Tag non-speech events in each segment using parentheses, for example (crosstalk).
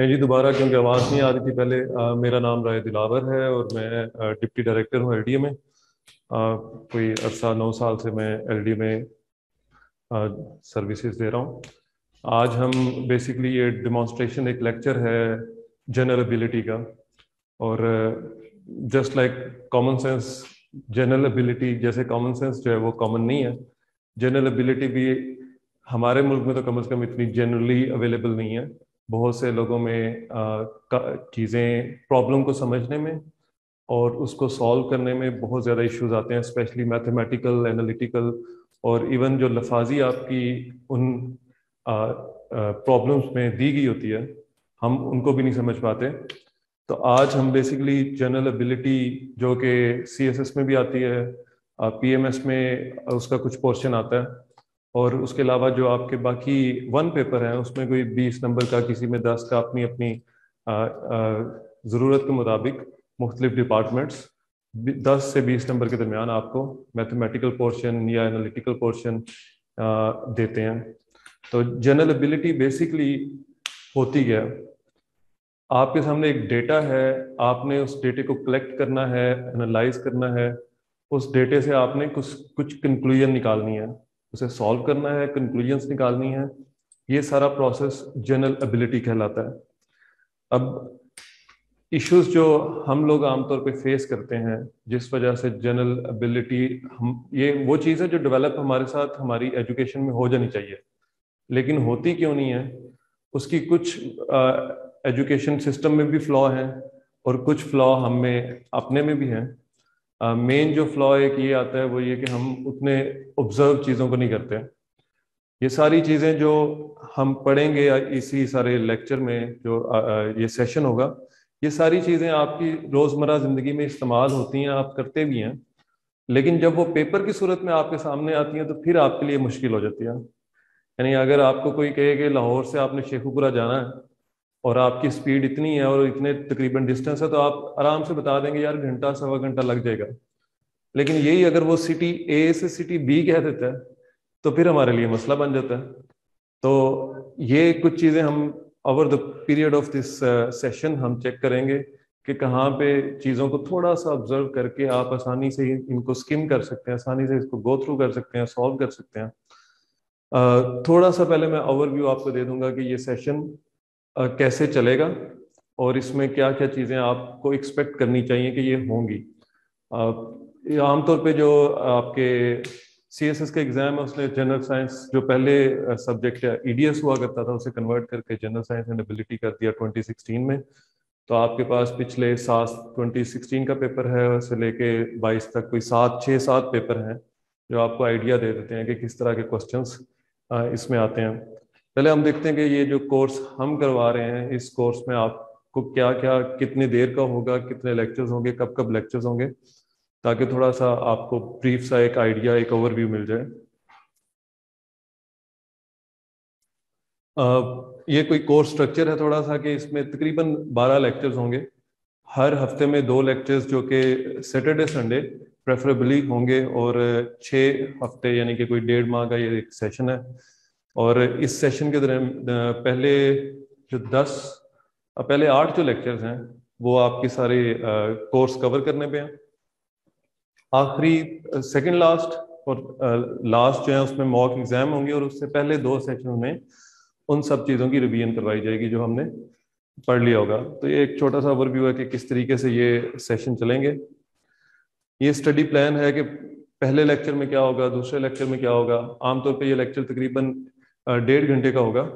मैं जी दोबारा क्योंकि आवाज़ नहीं आ रही थी पहले आ, मेरा नाम राय दिलावर है और मैं डिप्टी डायरेक्टर हूँ एल में। आ, कोई अरसा नौ साल से मैं एलडी में सर्विसेज़ दे रहा हूँ। आज हम बेसिकली ये डिमॉन्स्ट्रेशन एक लेक्चर है जनरल एबिलिटी का और just like common sense general ability जैसे कॉमन सेंस जो है वो कॉमन नहीं है। जनरल एबिलिटी भी हमारे मुल्क में तो कम से कम इतनी जनरली अवेलेबल नहीं है। बहुत से लोगों में चीज़ें प्रॉब्लम को समझने में और उसको सॉल्व करने में बहुत ज़्यादा इश्यूज़ आते हैं स्पेशली मैथमेटिकल एनालिटिकल और इवन जो लफाजी आपकी उन प्रॉब्लम्स में दी गई होती है, हम उनको भी नहीं समझ पाते। तो आज हम बेसिकली जनरल एबिलिटी जो कि सीएसएस में भी आती है पी में उसका कुछ पोर्शन आता है। और उसके अलावा जो आपके बाकी वन पेपर हैं, उसमें कोई बीस नंबर का, किसी में दस का अपनी अपनी ज़रूरत के मुताबिक मुख्तलिफ़ डिपार्टमेंट्स दस से बीस नंबर के दरमियान आपको मैथमेटिकल पोर्शन या एनालिटिकल पोर्शन देते हैं। तो जनरल एबिलिटी बेसिकली होती क्या आपके सामने एक डेटा है, आपने उस डेटे को कलेक्ट करना है एनालाइज करना है, उस डेटे से आपने कुछ कुछ कंक्लूजन निकालनी है। उसे सॉल्व करना है कंक्लूजन्स निकालनी है, ये सारा प्रोसेस जनरल एबिलिटी कहलाता है। अब इश्यूज़ जो हम लोग आमतौर पे फेस करते हैं, जिस वजह से जनरल एबिलिटी हम, ये वो चीज़ है जो डेवलप हमारे साथ, हमारी एजुकेशन में हो जानी चाहिए। लेकिन होती क्यों नहीं है? उसकी कुछ एजुकेशन सिस्टम में भी फ्लॉ है और कुछ फ्लॉ हम में अपने में भी हैं। मेन जो फ्लॉ एक ये आता है, वो ये कि हम उतने ऑब्ज़र्व चीज़ों को नहीं करते ये सारी चीज़ें जो हम पढ़ेंगे इसी सारे लेक्चर में जो ये सेशन होगा, ये सारी चीज़ें आपकी रोज़मर्रा ज़िंदगी में इस्तेमाल होती हैं, आप करते भी हैं। लेकिन जब वो पेपर की सूरत में आपके सामने आती हैं तो फिर आपके लिए मुश्किल हो जाती है। यानी अगर आपको कोई कहे कि लाहौर से आपने शेखुपुरा जाना है और आपकी स्पीड इतनी है और इतने तकरीबन डिस्टेंस है तो आप आराम से बता देंगे यार घंटा सवा घंटा लग जाएगा। लेकिन यही अगर वो सिटी ए से सिटी बी कह देता है तो फिर हमारे लिए मसला बन जाता है। तो ये कुछ चीज़ें हम over the period of this session हम चेक करेंगे कि कहाँ पे चीज़ों को थोड़ा सा ऑब्ज़र्व करके आप आसानी से इनको स्किम कर सकते हैं आसानी से इसको गो थ्रू कर सकते हैं सॉल्व कर सकते हैं। uh, थोड़ा सा पहले मैं ओवरव्यू आपको दे दूँगा कि ये सेशन कैसे चलेगा और इसमें क्या क्या चीज़ें आपको एक्सपेक्ट करनी चाहिए कि ये होंगी। आमतौर पे जो आपके सी एस एस का एग्ज़ाम है उसने जनरल साइंस जो पहले सब्जेक्ट है ई हुआ करता था, उसे कन्वर्ट करके जनरल साइंस एंड एबिलिटी कर दिया 2016 में। तो आपके पास पिछले सात 2016 का पेपर है, उसे लेके 22 तक कोई सात छः सात पेपर हैं जो आपको आइडिया दे देते हैं कि किस तरह के क्वेश्चंस इसमें आते हैं। पहले हम देखते हैं कि ये जो कोर्स हम करवा रहे हैं, इस कोर्स में आपको क्या क्या कितनी देर का होगा, कितने लेक्चर्स होंगे कब कब लेक्चर्स होंगे, ताकि थोड़ा सा आपको ब्रीफ सा एक आइडिया एक ओवरव्यू मिल जाए। ये कोई कोर्स स्ट्रक्चर है थोड़ा सा कि इसमें तकरीबन 12 लेक्चर्स होंगे। हर हफ़्ते में दो लेक्चर्स जो कि सैटरडे संडे प्रेफरेबली होंगे और छः हफ़्ते यानी कि कोई डेढ़ माह का ये एक सेशन है। और इस सेशन के दौरान पहले जो दस पहले आठ जो लेक्चर्स हैं, वो आपके सारे कोर्स कवर करने पे हैं। आखिरी सेकंड लास्ट और लास्ट जो है, उसमें मॉक एग्ज़ाम होंगे और उससे पहले दो सेशन में उन सब चीज़ों की रिवीजन करवाई जाएगी जो हमने पढ़ लिया होगा। तो ये एक छोटा सा ओवरव्यू है कि किस तरीके से ये सेशन चलेंगे। ये स्टडी प्लान है कि पहले लेक्चर में क्या होगा, दूसरे लेक्चर में क्या होगा। आमतौर पे ये लेक्चर तकरीबन डेढ़ घंटे का होगा।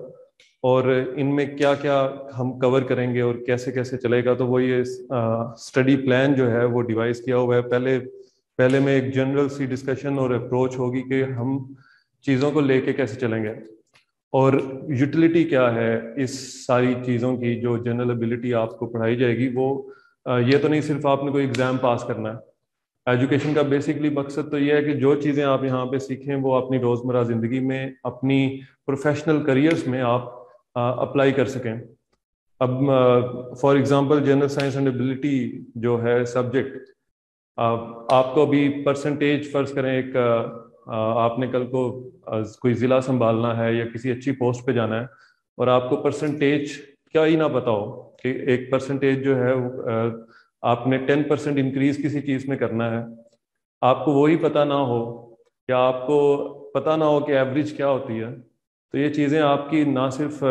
और इनमें क्या क्या हम कवर करेंगे और कैसे कैसे चलेगा तो वो ये स्टडी प्लान जो है वो डिवाइस किया हुआ है। पहले पहले में एक जनरल सी डिस्कशन और अप्रोच होगी कि हम चीज़ों को लेके कैसे चलेंगे। और यूटिलिटी क्या है, इस सारी चीज़ों की जो जनरल एबिलिटी आपको पढ़ाई जाएगी, वो ये तो नहीं सिर्फ़ आपने कोई एग्ज़ाम पास करना है। एजुकेशन का बेसिकली मकसद तो ये है कि जो चीज़ें आप यहाँ पे सीखें वो अपनी रोज़मर्रा ज़िंदगी में अपनी प्रोफेशनल करियर्स में आप अप्लाई कर सकें। अब for example general science and ability जो है सब्जेक्ट आपको अभी परसेंटेज फ़र्ज़ करें एक आ, आपने कल को आ, कोई ज़िला संभालना है या किसी अच्छी पोस्ट पे जाना है और आपको परसेंटेज क्या ही ना पता हो कि एक परसेंटेज जो है आपने टेन परसेंट इंक्रीज किसी चीज़ में करना है। आपको वही पता ना हो या आपको पता ना हो कि एवरेज क्या होती है। तो ये चीज़ें आपकी ना सिर्फ़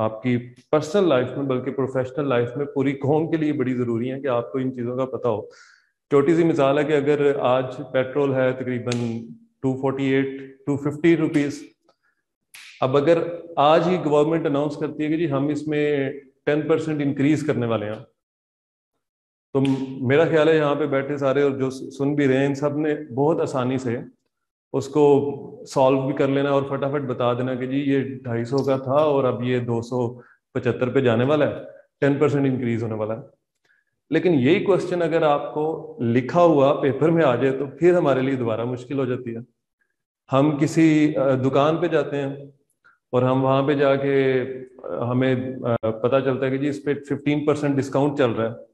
आपकी पर्सनल लाइफ में बल्कि प्रोफेशनल लाइफ में पूरी कौम के लिए बड़ी ज़रूरी है कि आपको इन चीज़ों का पता हो। छोटी सी मिसाल है कि अगर आज पेट्रोल है तकरीबन 248 250 रुपीस अब अगर आज ही गवर्नमेंट अनाउंस करती है कि जी हम इसमें 10 परसेंट इंक्रीज करने वाले हैं। तो मेरा ख्याल है यहाँ पे बैठे सारे और जो सुन भी रहे हैं, इन सबने बहुत आसानी से उसको सॉल्व भी कर लेना और फटाफट बता देना कि जी ये ढाई सौ का था और अब ये दो सौ पचहत्तर पे जाने वाला है, टेन परसेंट इंक्रीज होने वाला है। लेकिन यही क्वेश्चन अगर आपको लिखा हुआ पेपर में आ जाए तो फिर हमारे लिए दोबारा मुश्किल हो जाती है। हम किसी दुकान पे जाते हैं और हम वहाँ पे जाके हमें पता चलता है कि जी इस पर फिफ्टीन परसेंट डिस्काउंट चल रहा है।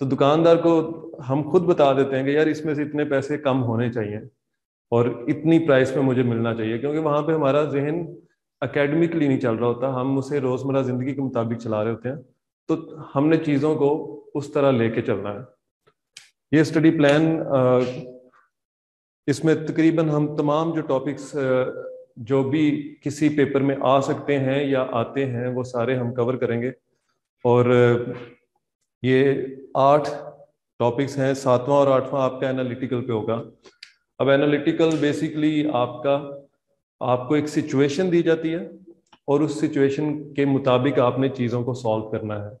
तो दुकानदार को हम खुद बता देते हैं कि यार इसमें से इतने पैसे कम होने चाहिए और इतनी प्राइस में मुझे मिलना चाहिए, क्योंकि वहाँ पे हमारा जहन अकेडमिकली नहीं चल रहा होता। हम उसे रोज़मर्रा ज़िंदगी के मुताबिक चला रहे होते हैं। तो हमने चीज़ों को उस तरह लेके चलना है। ये स्टडी प्लान इसमें तकरीबन हम तमाम जो टॉपिक्स जो भी किसी पेपर में आ सकते हैं या आते हैं, वो सारे हम कवर करेंगे। और ये आठ टॉपिक्स हैं, सातवां और आठवां आपका एनालिटिकल पे होगा। अब एनालिटिकल बेसिकली आपका, आपको एक सिचुएशन दी जाती है और उस सिचुएशन के मुताबिक आपने चीज़ों को सॉल्व करना है।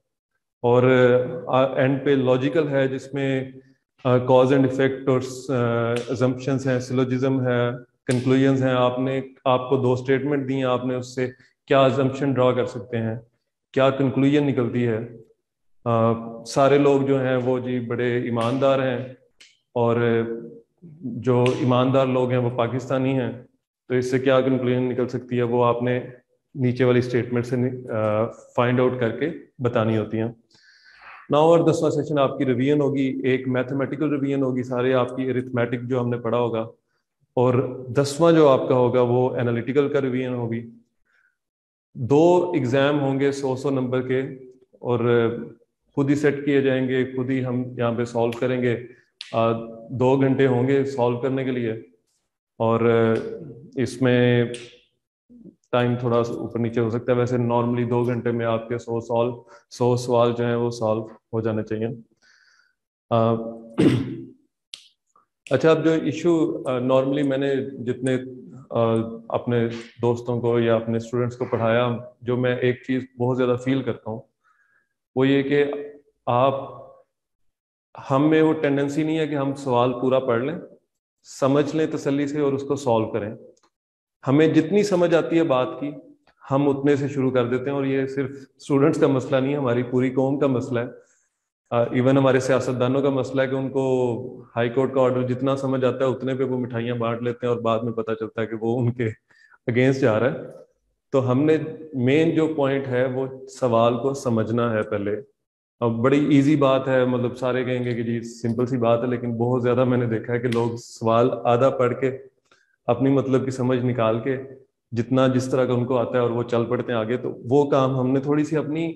और एंड पे लॉजिकल है जिसमें कॉज एंड इफ़ेक्ट और एजम्पन्स हैं सिलोजिज्म है कंक्लूजन्स हैं। आपने, आपको दो स्टेटमेंट दी हैं, आपने उससे क्या अजम्पशन ड्रा कर सकते हैं, क्या कंक्लूजन निकलती है। आ, सारे लोग जो हैं वो जी बड़े ईमानदार हैं और जो ईमानदार लोग हैं वो पाकिस्तानी हैं तो इससे क्या कंक्लूजन निकल सकती है? वो आपने नीचे वाली स्टेटमेंट से फाइंड आउट करके बतानी होती हैं। नाउ और दसवां सेशन आपकी रिवीजन होगी एक मैथमेटिकल रिवीजन होगी सारे आपकी अरिथमेटिक जो हमने पढ़ा होगा। और दसवां जो आपका होगा वो एनालिटिकल का रिवीजन होगी। दो एग्ज़ाम होंगे सौ सौ नंबर के और खुद ही सेट किए जाएँगे खुद ही हम यहाँ पे सॉल्व करेंगे। आ, दो घंटे होंगे सॉल्व करने के लिए और इसमें टाइम थोड़ा ऊपर नीचे हो सकता है। वैसे नॉर्मली दो घंटे में आपके सौ सॉल्व सौ सवाल जो है वो सॉल्व हो जाने चाहिए। आ, (clears throat) अच्छा अब जो इशू नॉर्मली मैंने जितने आ, अपने दोस्तों को या अपने स्टूडेंट्स को पढ़ाया जो मैं एक चीज़ बहुत ज़्यादा फील करता हूँ वो ये कि आप, हम में वो टेंडेंसी नहीं है कि हम सवाल पूरा पढ़ लें, समझ लें तसल्ली से और उसको सॉल्व करें। हमें जितनी समझ आती है बात की, हम उतने से शुरू कर देते हैं और ये सिर्फ़ स्टूडेंट्स का मसला नहीं है, हमारी पूरी कौम का मसला है। इवन हमारे सियासतदानों का मसला है कि उनको हाई कोर्ट का ऑर्डर जितना समझ आता है, उतने पे वो मिठाइयाँ बांट लेते हैं और बाद में पता चलता है कि वो उनके अगेंस्ट जा रहा है। तो हमने मेन जो पॉइंट है, वो सवाल को समझना है पहले। अब बड़ी इजी बात है मतलब सारे कहेंगे कि जी सिंपल सी बात है, लेकिन बहुत ज़्यादा मैंने देखा है कि लोग सवाल आधा पढ़ के, अपनी मतलब की समझ निकाल के, जितना जिस तरह का उनको आता है और वो चल पड़ते हैं आगे तो वो काम हमने थोड़ी सी अपनी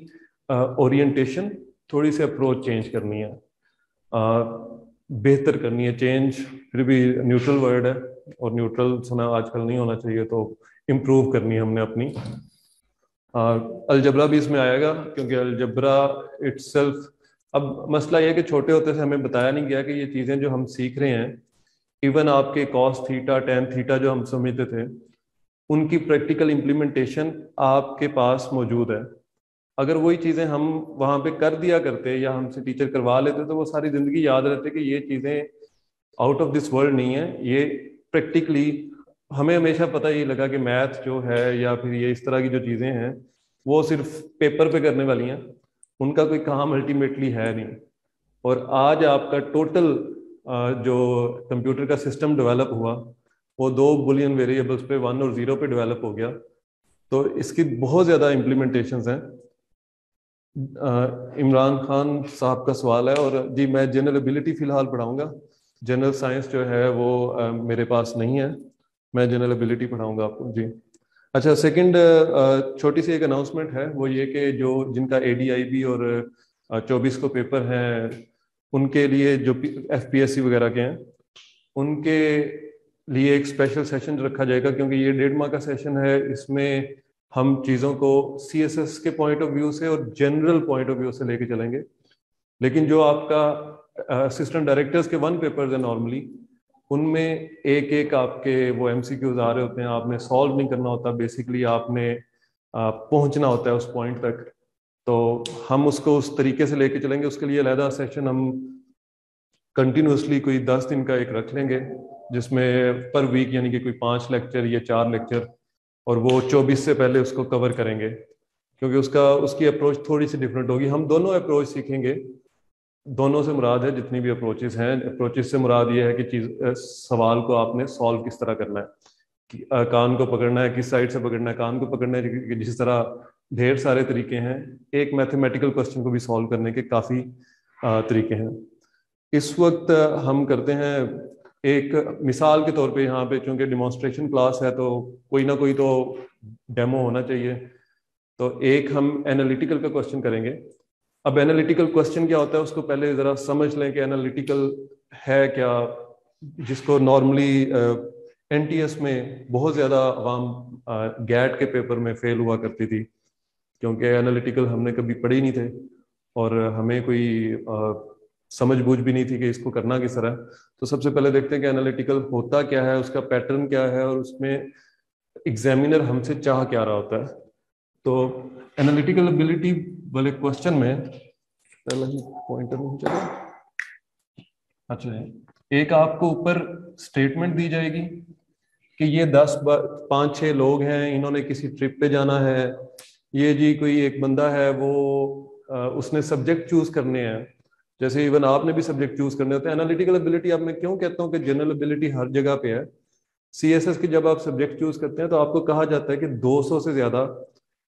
ओरिएंटेशन थोड़ी सी अप्रोच चेंज करनी है। बेहतर करनी है। चेंज फिर भी न्यूट्रल वर्ड है, और न्यूट्रल सुना आजकल नहीं होना चाहिए तो इम्प्रूव करनी है हमने अपनी। अलजबरा भी इसमें आएगा, क्योंकि अलजबरा इट्स अब मसला यह कि छोटे होते से हमें बताया नहीं गया कि ये चीज़ें जो हम सीख रहे हैं इवन आपके कॉस थीटा टेन थीटा जो हम समझते थे, उनकी प्रैक्टिकल इम्प्लीमेंटेशन आपके पास मौजूद है। अगर वही चीज़ें हम वहाँ पे कर दिया करते या हमसे टीचर करवा लेते तो वो सारी ज़िंदगी याद रहते कि ये चीज़ें आउट ऑफ़ दिस वर्ल्ड नहीं है, ये प्रैक्टिकली हमें हमेशा पता ये लगा कि मैथ जो है या फिर ये इस तरह की जो चीज़ें हैं, वो सिर्फ़ पेपर पे करने वाली हैं। उनका कोई काम अल्टीमेटली है नहीं। और आज आपका टोटल जो कंप्यूटर का सिस्टम डेवलप हुआ, वो दो बुलियन वेरिएबल्स पे वन और ज़ीरो पे डेवलप हो गया। तो इसकी बहुत ज़्यादा इम्प्लीमेंटेशन हैं। इमरान खान साहब का सवाल है और जी मैं जनरल एबिलिटी फ़िलहाल पढ़ाऊँगा। जनरल साइंस जो है वो मेरे पास नहीं है। मैं जनरल एबिलिटी पढ़ाऊँगा आपको, जी। अच्छा सेकंड छोटी सी एक अनाउंसमेंट है, वो ये कि जो जिनका एडीआईबी और चौबीस को पेपर हैं, उनके लिए जो एफपीएससी वगैरह के हैं, उनके लिए एक स्पेशल सेशन रखा जाएगा, क्योंकि ये डेढ़ माह का सेशन है, इसमें हम चीज़ों को सी के पॉइंट ऑफ़ व्यू से और जनरल पॉइंट ऑफ़ व्यू से लेके चलेंगे। लेकिन जो आपका असिस्टेंट डायरेक्टर्स के वन पेपर्स है नॉर्मली उनमें एक एक आपके वो एम सी क्यूज आ रहे होते हैं, आपने सॉल्व नहीं करना होता बेसिकली आपने पहुँचना होता है उस पॉइंट तक। तो हम उसको उस तरीके से लेके चलेंगे, उसके लिए अलहदा सेशन हम कंटिन्यूसली कोई दस दिन का एक रख लेंगे, जिसमें पर वीक यानी कि कोई पाँच लेक्चर या चार लेक्चर और वो चौबीस से पहले उसको कवर करेंगे। क्योंकि उसका, उसकी अप्रोच थोड़ी सी डिफरेंट होगी। हम दोनों अप्रोच सीखेंगे दोनों से मुराद है, जितनी भी अप्रोचेस हैं। अप्रोचेस से मुराद ये है कि चीज़ सवाल को आपने सॉल्व किस तरह करना है? कि कान को पकड़ना है, किस साइड से पकड़ना है? कान को पकड़ना है जिस तरह ढेर सारे तरीके हैं, एक मैथमेटिकल क्वेश्चन को भी सॉल्व करने के काफ़ी तरीके हैं। इस वक्त हम करते हैं एक मिसाल के तौर पे यहाँ पे, चूँकि डिमॉन्स्ट्रेशन क्लास है तो कोई ना कोई तो डेमो होना चाहिए। तो एक हम एनालिटिकल का क्वेश्चन करेंगे। अब एनालिटिकल क्वेश्चन क्या होता है उसको पहले ज़रा समझ लें कि एनालिटिकल है क्या जिसको नॉर्मली एनटीएस में बहुत ज़्यादा आवाम गैट के पेपर में फेल हुआ करती थी क्योंकि एनालिटिकल हमने कभी पढ़े ही नहीं थे और हमें कोई आ, समझ बूझ भी नहीं थी कि इसको करना किस तरह। तो सबसे पहले देखते हैं कि एनालिटिकल होता क्या है उसका पैटर्न क्या है और उसमें एग्जामिनर हमसे चाह क्या रहा होता है। तो एनालिटिकल एबिलिटी वाले क्वेश्चन में, पहला ही पॉइंटर नहीं चला। अच्छा एक आपको ऊपर स्टेटमेंट दी जाएगी कि ये दस पाँच छह लोग हैं, इन्होंने किसी ट्रिप पे जाना है। ये जी कोई एक बंदा है, वो उसने सब्जेक्ट चूज़ करने हैं। जैसे इवन आपने भी सब्जेक्ट चूज़ करने होते हैं। एनालिटिकल एबिलिटी अब मैं क्यों कहता हूँ कि जनरल एबिलिटी हर जगह पे है? सी एस एस की जब आप सब्जेक्ट चूज़ करते हैं तो आपको कहा जाता है कि 200 से ज़्यादा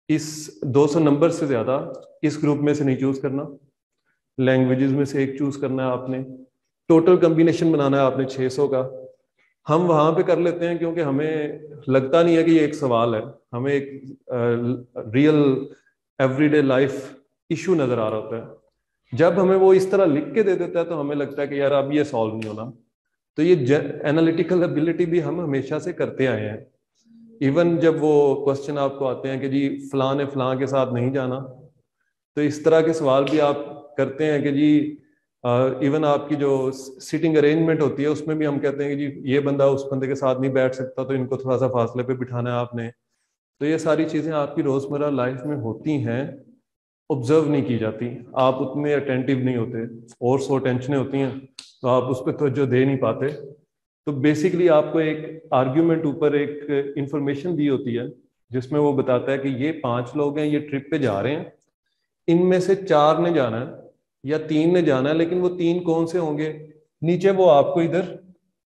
इस 200 नंबर से ज़्यादा इस ग्रुप में से नहीं चूज़ करना। लैंग्वेजेस में से एक चूज़ करना है आपने। टोटल कम्बिनेशन बनाना है आपने 600 का। हम वहाँ पे कर लेते हैं क्योंकि हमें लगता नहीं है कि ये एक सवाल है। हमें एक रियल एवरीडे लाइफ इशू नज़र आ रहा होता है। जब हमें वो इस तरह लिख के दे देता है तो हमें लगता है कि यार अब ये सॉल्व नहीं होना। तो ये एनालिटिकल एबिलिटी भी हम हमेशा से करते आए हैं। इवन जब वो क्वेश्चन आपको आते हैं कि जी फलां ने फलां के साथ नहीं जाना तो इस तरह के सवाल भी आप करते हैं कि जी इवन आपकी जो सिटिंग अरेंजमेंट होती है, उसमें भी हम कहते हैं कि जी, ये बंदा उस बंदे के साथ नहीं बैठ सकता तो इनको थोड़ा सा फासले पे बिठाना है आपने। तो ये सारी चीज़ें आपकी रोज़मर्रा लाइफ में होती हैं ऑब्ज़र्व नहीं की जाती। आप उतने अटेंटिव नहीं होते, और सो टेंशनें होती हैं तो आप उस पर तवज्जो दे नहीं पाते। तो बेसिकली आपको एक आर्ग्यूमेंट ऊपर एक इंफॉर्मेशन दी होती है, जिसमें वो बताता है कि ये पाँच लोग हैं, ये ट्रिप पे जा रहे हैं। इनमें से चार ने जाना है या तीन ने जाना है, लेकिन वो तीन कौन से होंगे? नीचे वो आपको इधर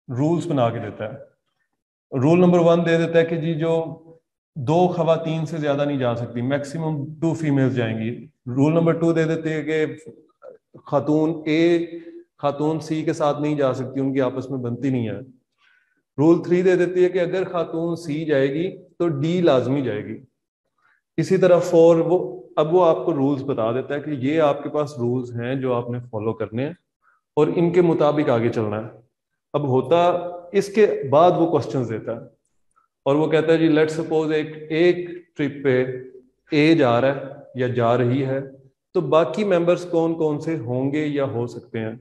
रूल्स बना के देता है। रूल नंबर वन दे देता है कि जी जो दो खातन से ज़्यादा नहीं जा सकती मैक्सिमम टू फीमेल्स जाएँगी। रूल नंबर टू दे देते हैं कि खातून ए खातून सी के साथ नहीं जा सकती, उनकी आपस में बनती नहीं है। रूल थ्री दे देती है कि अगर खातून सी जाएगी तो डी लाजमी जाएगी। इसी तरह फोर वो, अब वो आपको रूल्स बता देता है कि ये आपके पास रूल्स हैं जो आपने फॉलो करने हैं और इनके मुताबिक आगे चलना है। अब होता, इसके बाद वो क्वेश्चन देता है और वो कहता है, जी लेट सपोज़ एक एक ट्रिप पे ए जा रहा है या जा रही है तो बाकी मेंबर्स कौन कौन से होंगे या हो सकते हैं?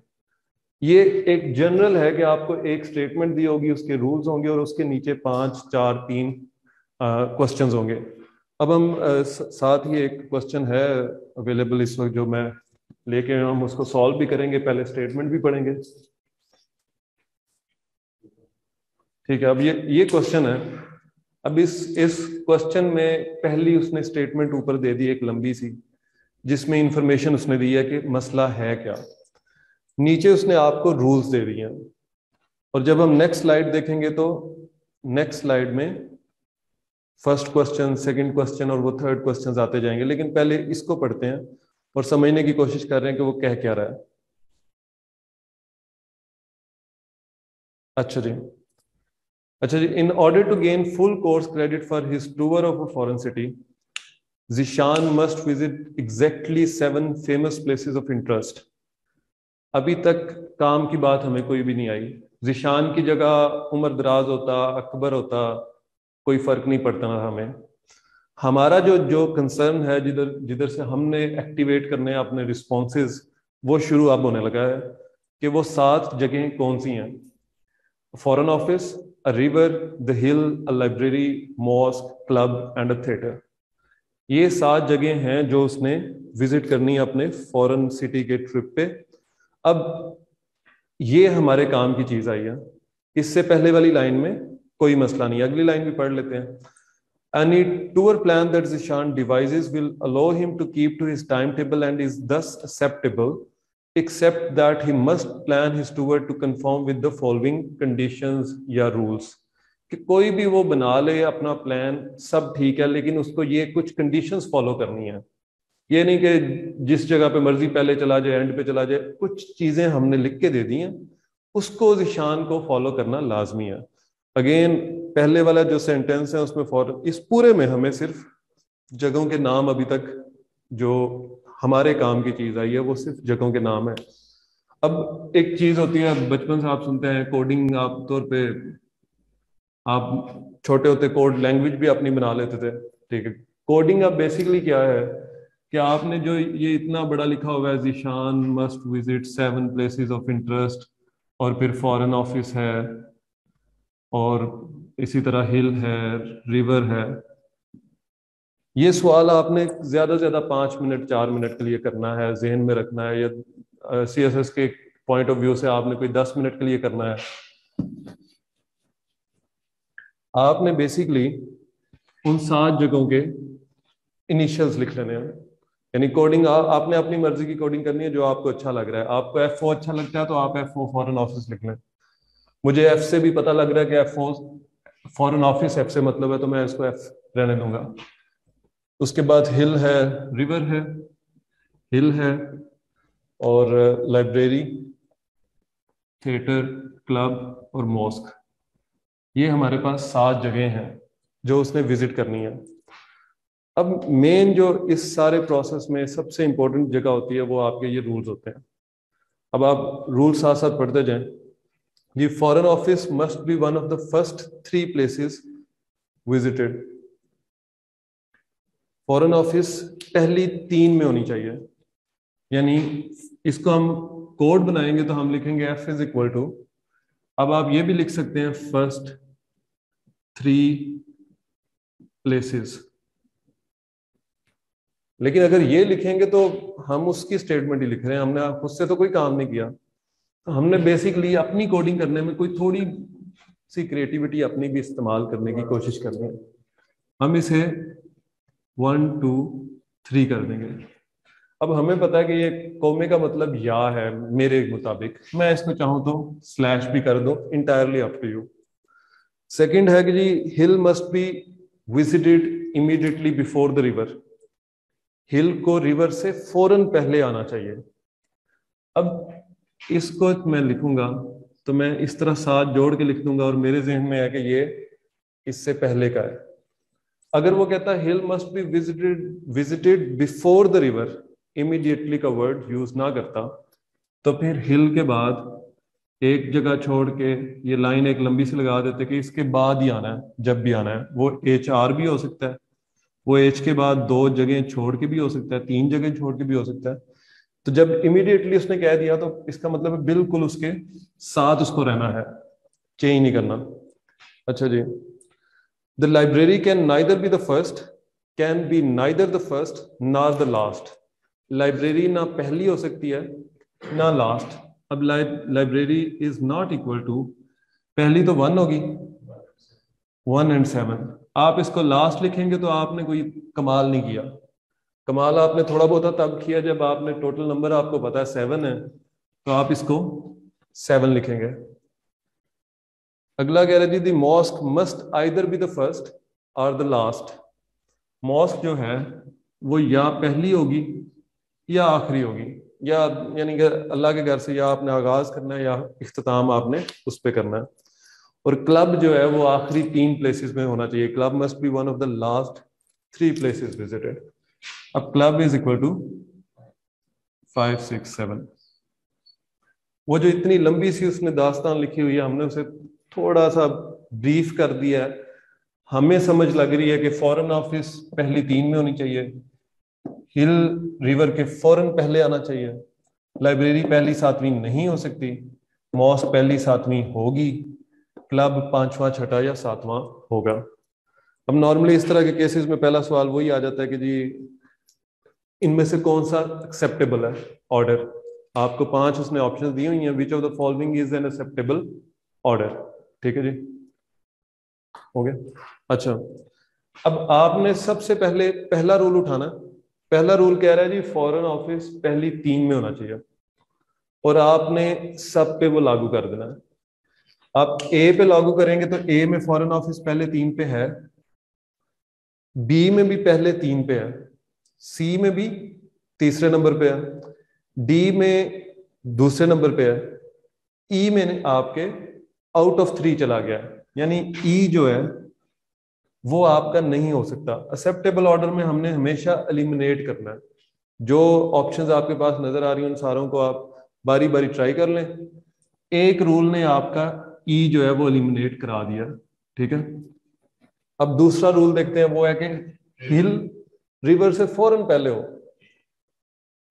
ये एक जनरल है कि आपको एक स्टेटमेंट दी होगी उसके रूल्स होंगे और उसके नीचे पाँच चार तीन क्वेश्चंस होंगे। अब हम आ, साथ ही एक क्वेश्चन है अवेलेबल इस वक्त जो मैं लेके हम उसको सॉल्व भी करेंगे पहले स्टेटमेंट भी पढ़ेंगे। ठीक है अब ये ये क्वेश्चन है। अब इस इस क्वेश्चन में पहली उसने स्टेटमेंट ऊपर दे दी एक लंबी सी जिसमें इंफॉर्मेशन उसने दी है कि मसला है क्या। नीचे उसने आपको रूल्स दे दिए। हैं और जब हम नेक्स्ट स्लाइड देखेंगे तो नेक्स्ट स्लाइड में फ़र्स्ट क्वेश्चन सेकंड क्वेश्चन और वो थर्ड क्वेश्चन आते जाएँगे। लेकिन पहले इसको पढ़ते हैं और समझने की कोशिश कर रहे हैं कि वो कह क्या रहा है। अच्छा जी। अच्छा जी in order to gain full course credit for his tour of a foreign city Zeeshan must visit exactly seven famous places of interest अभी तक काम की बात हमें कोई भी नहीं आई। जिशान की जगह उमर दराज होता, अकबर होता, कोई फ़र्क नहीं पड़ता ना हमें। हमारा जो जो कंसर्न है, जिधर जिधर से हमने एक्टिवेट करने अपने रिस्पॉन्सेज वो शुरू अब होने लगा है कि वो सात जगह कौन सी हैं? Foreign office a river the hill a library mosque club and a theatre ये सात जगह हैं जो उसने विज़िट करनी है अपने फॉरेन सिटी के ट्रिप पे। अब ये हमारे काम की चीज़ आई है। इससे पहले वाली लाइन में कोई मसला नहीं अगली लाइन भी पढ़ लेते हैं। Any tour plan that Zeeshan devises will allow him to keep to his timetable and is this acceptable except that he must plan his tour to conform with the following condition या rules कि कोई भी वो बना ले, अपना plan सब ठीक है, लेकिन उसको ये कुछ कंडीशंस फॉलो करनी है। ये नहीं कि जिस जगह पे मर्ज़ी पहले चला जाए एंड पे चला जाए, कुछ चीज़ें हमने लिख के दे दी हैं। उसको जिशान को फॉलो करना लाजमी है। अगेन पहले वाला जो सेंटेंस है, उसमें फॉर इस पूरे में हमें सिर्फ़ जगहों के नाम अभी तक जो हमारे काम की चीज़ आई है, वो सिर्फ़ जगहों के नाम है। अब एक चीज़ होती है, बचपन से आप सुनते हैं कोडिंग आप तौर पे, आप छोटे होते कोड लैंग्वेज भी अपनी बना लेते थे। ठीक है कोडिंग अब बेसिकली क्या है? कि आपने जो ये इतना बड़ा लिखा हुआ है Zeeshan must visit seven places of interest और फिर फॉरेन ऑफ़िस है, और इसी तरह हिल है रिवर है। ये सवाल आपने ज़्यादा से ज़्यादा पाँच मिनट, चार मिनट के लिए करना है, जहन में रखना है, या सी एस एस के पॉइंट ऑफ़ व्यू से आपने कोई दस मिनट के लिए करना है। आपने बेसिकली उन सात जगहों के इनिशियल्स लिख लेने हैं। यानी कोडिंग आपने अपनी मर्ज़ी की कोडिंग करनी है जो आपको अच्छा लग रहा है। आपको एफ़ ओ अच्छा लगता है तो आप एफ़ ओ फॉरन ऑफ़िस लिख लें। मुझे एफ़ से भी पता लग रहा है कि F O foreign office F से मतलब है तो मैं इसको एफ़ रहने दूँगा। उसके बाद हिल है रिवर है हिल है और लाइब्रेरी थिएटर क्लब और मॉस्क ये हमारे पास सात जगह हैं जो उसने विज़िट करनी है। अब मेन जो इस सारे प्रोसेस में सबसे इंपॉर्टेंट जगह होती है, वो आपके ये रूल्स होते हैं। अब आप रूल्स साथ साथ पढ़ते जाएँ। जी foreign office must be one of the first three places visited foreign office पहली तीन में होनी चाहिए। यानी इसको हम कोड बनाएँगे तो हम लिखेंगे एफ़ इज़ इक्वल टू अब आप ये भी लिख सकते हैं फ़र्स्ट थ्री प्लेसेस लेकिन अगर ये लिखेंगे तो हम उसकी स्टेटमेंट ही लिख रहे हैं। हमने उससे तो कोई काम नहीं किया। तो हमने बेसिकली अपनी कोडिंग करने में कोई थोड़ी सी क्रिएटिविटी अपनी भी इस्तेमाल करने की कोशिश कर रहे हैं। हम इसे वन टू थ्री कर देंगे। अब हमें पता है कि ये कौमे का मतलब या है मेरे मुताबिक। मैं इसको चाहूँ तो स्लैश भी कर दो entirely up to you second है कि जी hill must be visited immediately before the river hill को रिवर से फ़ौरन पहले आना चाहिए। अब इसको मैं लिखूँगा तो मैं इस तरह साथ जोड़ के लिख दूँगा और मेरे जहन में है कि ये इससे पहले का है। अगर वो कहता है hill must be visited visited before the river immediately का वर्ड यूज़ ना करता तो फिर हिल के बाद एक जगह छोड़ के ये लाइन एक लंबी से लगा देते कि इसके बाद ही आना है, जब भी आना है। वो एच आर भी हो सकता है। वो एज के बाद दो जगह छोड़ के भी हो सकता है, तीन जगह छोड़ के भी हो सकता है। तो जब इमीडिएटली उसने कह दिया तो इसका मतलब है बिल्कुल उसके साथ उसको रहना है चेंज नहीं करना। अच्छा जी। The library can neither be the first can be neither the first nor the last library ना पहली हो सकती है, ना लास्ट अब library is not equal to पहली तो वन होगी। वन एंड सेवन आप इसको लास्ट लिखेंगे तो आपने कोई कमाल नहीं किया। कमाल आपने थोड़ा बहुत तब किया जब आपने टोटल नंबर आपको पता है सेवन है तो आप इसको सेवन लिखेंगे। अगला कह रहे जी the mosque must either be the first और द लास्ट मॉस्क जो है, वो या पहली होगी या आखिरी होगी। या यानी कि अल्लाह के घर से या आपने आगाज़ करना है या इख्ताम आपने उस पर करना है। और क्लब जो है वो आखिरी तीन प्लेसेस में होना चाहिए। Club must be one of the last three places visited अब club is equal to five six seven वो जो इतनी लंबी सी उसने दास्तान लिखी हुई है, हमने उसे थोड़ा सा ब्रीफ कर दिया है। हमें समझ लग रही है कि फॉरेन ऑफ़िस पहली तीन में होनी चाहिए। हिल रिवर के फ़ौरन पहले आना चाहिए। लाइब्रेरी पहली सातवीं नहीं हो सकती। मॉस पहली सातवीं होगी। क्लब पांचवा, छठा या सातवां होगा। अब नॉर्मली इस तरह के केसेस में पहला सवाल वही आ जाता है कि जी, इनमें से कौन सा एक्सेप्टेबल है? ऑर्डर आपको पाँच उसने ऑप्शन दी हुई हैं which of the following is an acceptable order ठीक है जी? हो गया? अच्छा। अब आपने सबसे पहले, पहला रूल उठाना। पहला रूल कह रहा है जी फॉरेन ऑफ़िस पहली तीन में होना चाहिए। और आपने सब पे वो लागू कर देना। है आप ए पे लागू करेंगे तो ए में फॉरेन ऑफ़िस पहले तीन पे है बी में भी पहले तीन पे है सी में भी तीसरे नंबर पे है डी में दूसरे नंबर पे है ई e में आपके आउट ऑफ़ थ्री चला गया यानी ई e जो है, वो आपका नहीं हो सकता। एक्सेप्टेबल ऑर्डर में हमने हमेशा एलिमिनेट करना है। जो ऑप्शंस आपके पास नज़र आ रही हैं, उन सारों को आप बारी बारी ट्राई कर लें। एक रूल ने आपका ई e जो है वो एलिमिनेट करा दिया, ठीक है? अब दूसरा रूल देखते हैं, वो है कि हिल रिवर से फ़ौरन पहले हो।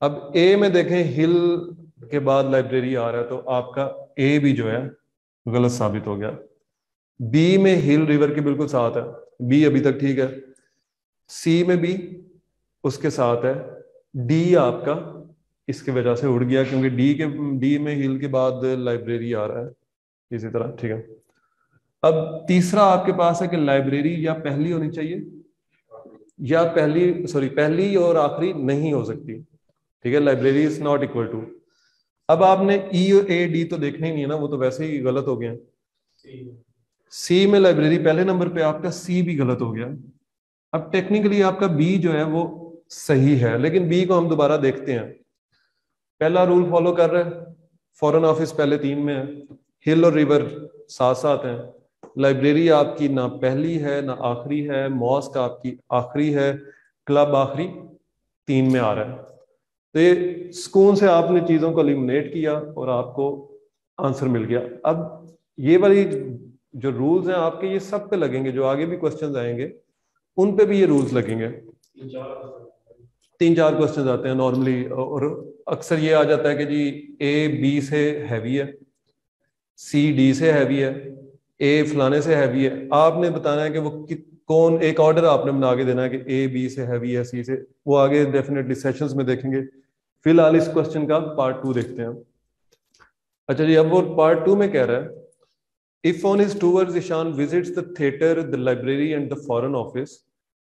अब ए में देखें हिल के बाद लाइब्रेरी आ रहा है तो आपका ए भी जो है, गलत साबित हो गया। बी में हिल रिवर के बिल्कुल साथ है। बी अभी तक ठीक है। सी में भी उसके साथ है। डी आपका इसकी वजह से उड़ गया, क्योंकि डी के डी में हिल के बाद लाइब्रेरी आ रहा है। इसी तरह, ठीक है। अब तीसरा आपके पास है कि लाइब्रेरी या पहली होनी चाहिए, या पहली सॉरी पहली और आखिरी नहीं हो सकती, ठीक है। Library is not equal to अब आपने ई ए डी तो देखना ही नहीं है ना, वो तो वैसे ही गलत हो गया। सी में लाइब्रेरी पहले नंबर पे, आपका सी भी गलत हो गया। अब टेक्निकली आपका बी जो है, वो सही है, लेकिन बी को हम दोबारा देखते हैं। पहला रूल फॉलो कर रहे हैं। फॉरेन ऑफ़िस पहले तीन में है। हिल और रिवर साथ साथ हैं। लाइब्रेरी आपकी ना पहली है, ना आखिरी है, मॉस्क आपकी आखिरी है, क्लब आखिरी तीन में आ रहा है। तो ये स्कून से आपने चीज़ों को एलिमिनेट किया और आपको आंसर मिल गया। अब ये वाली जो रूल्स हैं आपके, ये सब पे लगेंगे, जो आगे भी क्वेश्चन आएँगे, उन पे भी ये रूल्स लगेंगे। तीन चार क्वेश्चन आते हैं नॉर्मली और अक्सर ये आ जाता है कि जी ए बी से हैवी है। सी डी से हैवी है ए फलाने से हैवी है। आपने बताना है कि वो कौन, एक ऑर्डर आपने बना के देना है कि ए बी से हैवी है सी से। वो आगे डेफिनेटली सेशंस में देखेंगे। फ़िलहाल इस क्वेश्चन का पार्ट टू देखते हैं अच्छा जी, अब वो पार्ट टू में कह रहा है if on is tour Ishan visit the theatre the library and the foreign office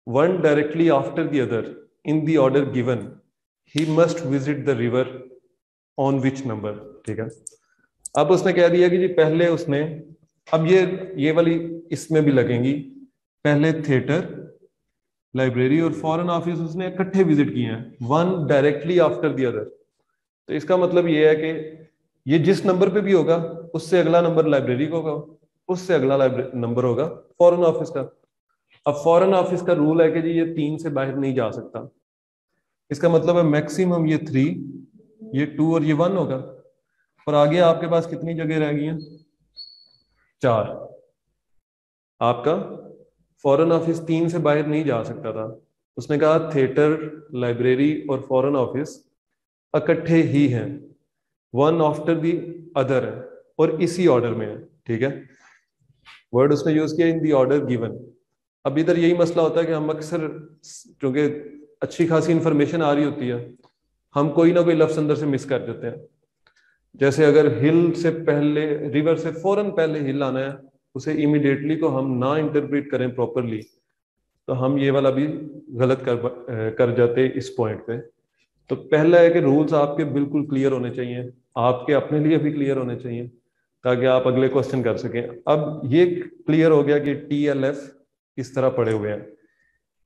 one directly after the other in the order given he must visit the river on which number ठीक है। अब उसने कह दिया कि जी, पहले उसने, अब ये ये वाली इसमें भी लगेंगी। पहले थिएटर लाइब्रेरी और फॉरेन ऑफ़िस उसने इकट्ठे विज़िट किए हैं one directly after the other तो इसका मतलब ये है कि ये जिस नंबर पे भी होगा, उससे अगला नंबर लाइब्रेरी का होगा, उससे अगला नंबर होगा फॉरेन ऑफ़िस का। अब फॉरेन ऑफ़िस का रूल है कि जी, ये तीन से बाहर नहीं जा सकता। इसका मतलब है मैक्सिमम ये थ्री ये टू और ये वन होगा। और आगे आपके पास कितनी जगह रह गई हैं? चार। आपका? फॉरेन ऑफ़िस तीन से बाहर नहीं जा सकता था। उसने कहा थिएटर लाइब्रेरी और फॉरेन ऑफ़िस इकट्ठे ही हैं। वन आफ्टर दी अदर है और इसी ऑर्डर में है, ठीक है? वर्ड उसने यूज़ किया इन दी ऑर्डर गिवन अब इधर यही मसला होता है कि हम अक्सर क्योंकि अच्छी खासी इंफॉर्मेशन आ रही होती है, हम कोई ना कोई लफ्स अंदर से मिस कर देते हैं। जैसे अगर हिल से पहले रिवर से फ़ौरन पहले हिल आना है, उसे इमिडिएटली को हम ना इंटरप्रेट करें प्रॉपरली तो हम ये वाला भी गलत कर कर जाते इस पॉइंट पे। तो पहला है कि रूल्स आपके बिल्कुल क्लियर होने चाहिए, आपके अपने लिए भी क्लियर होने चाहिए, ताकि आप अगले क्वेश्चन कर सकें। अब ये क्लियर हो गया कि टी एल एफ़ इस तरह पड़े हुए हैं।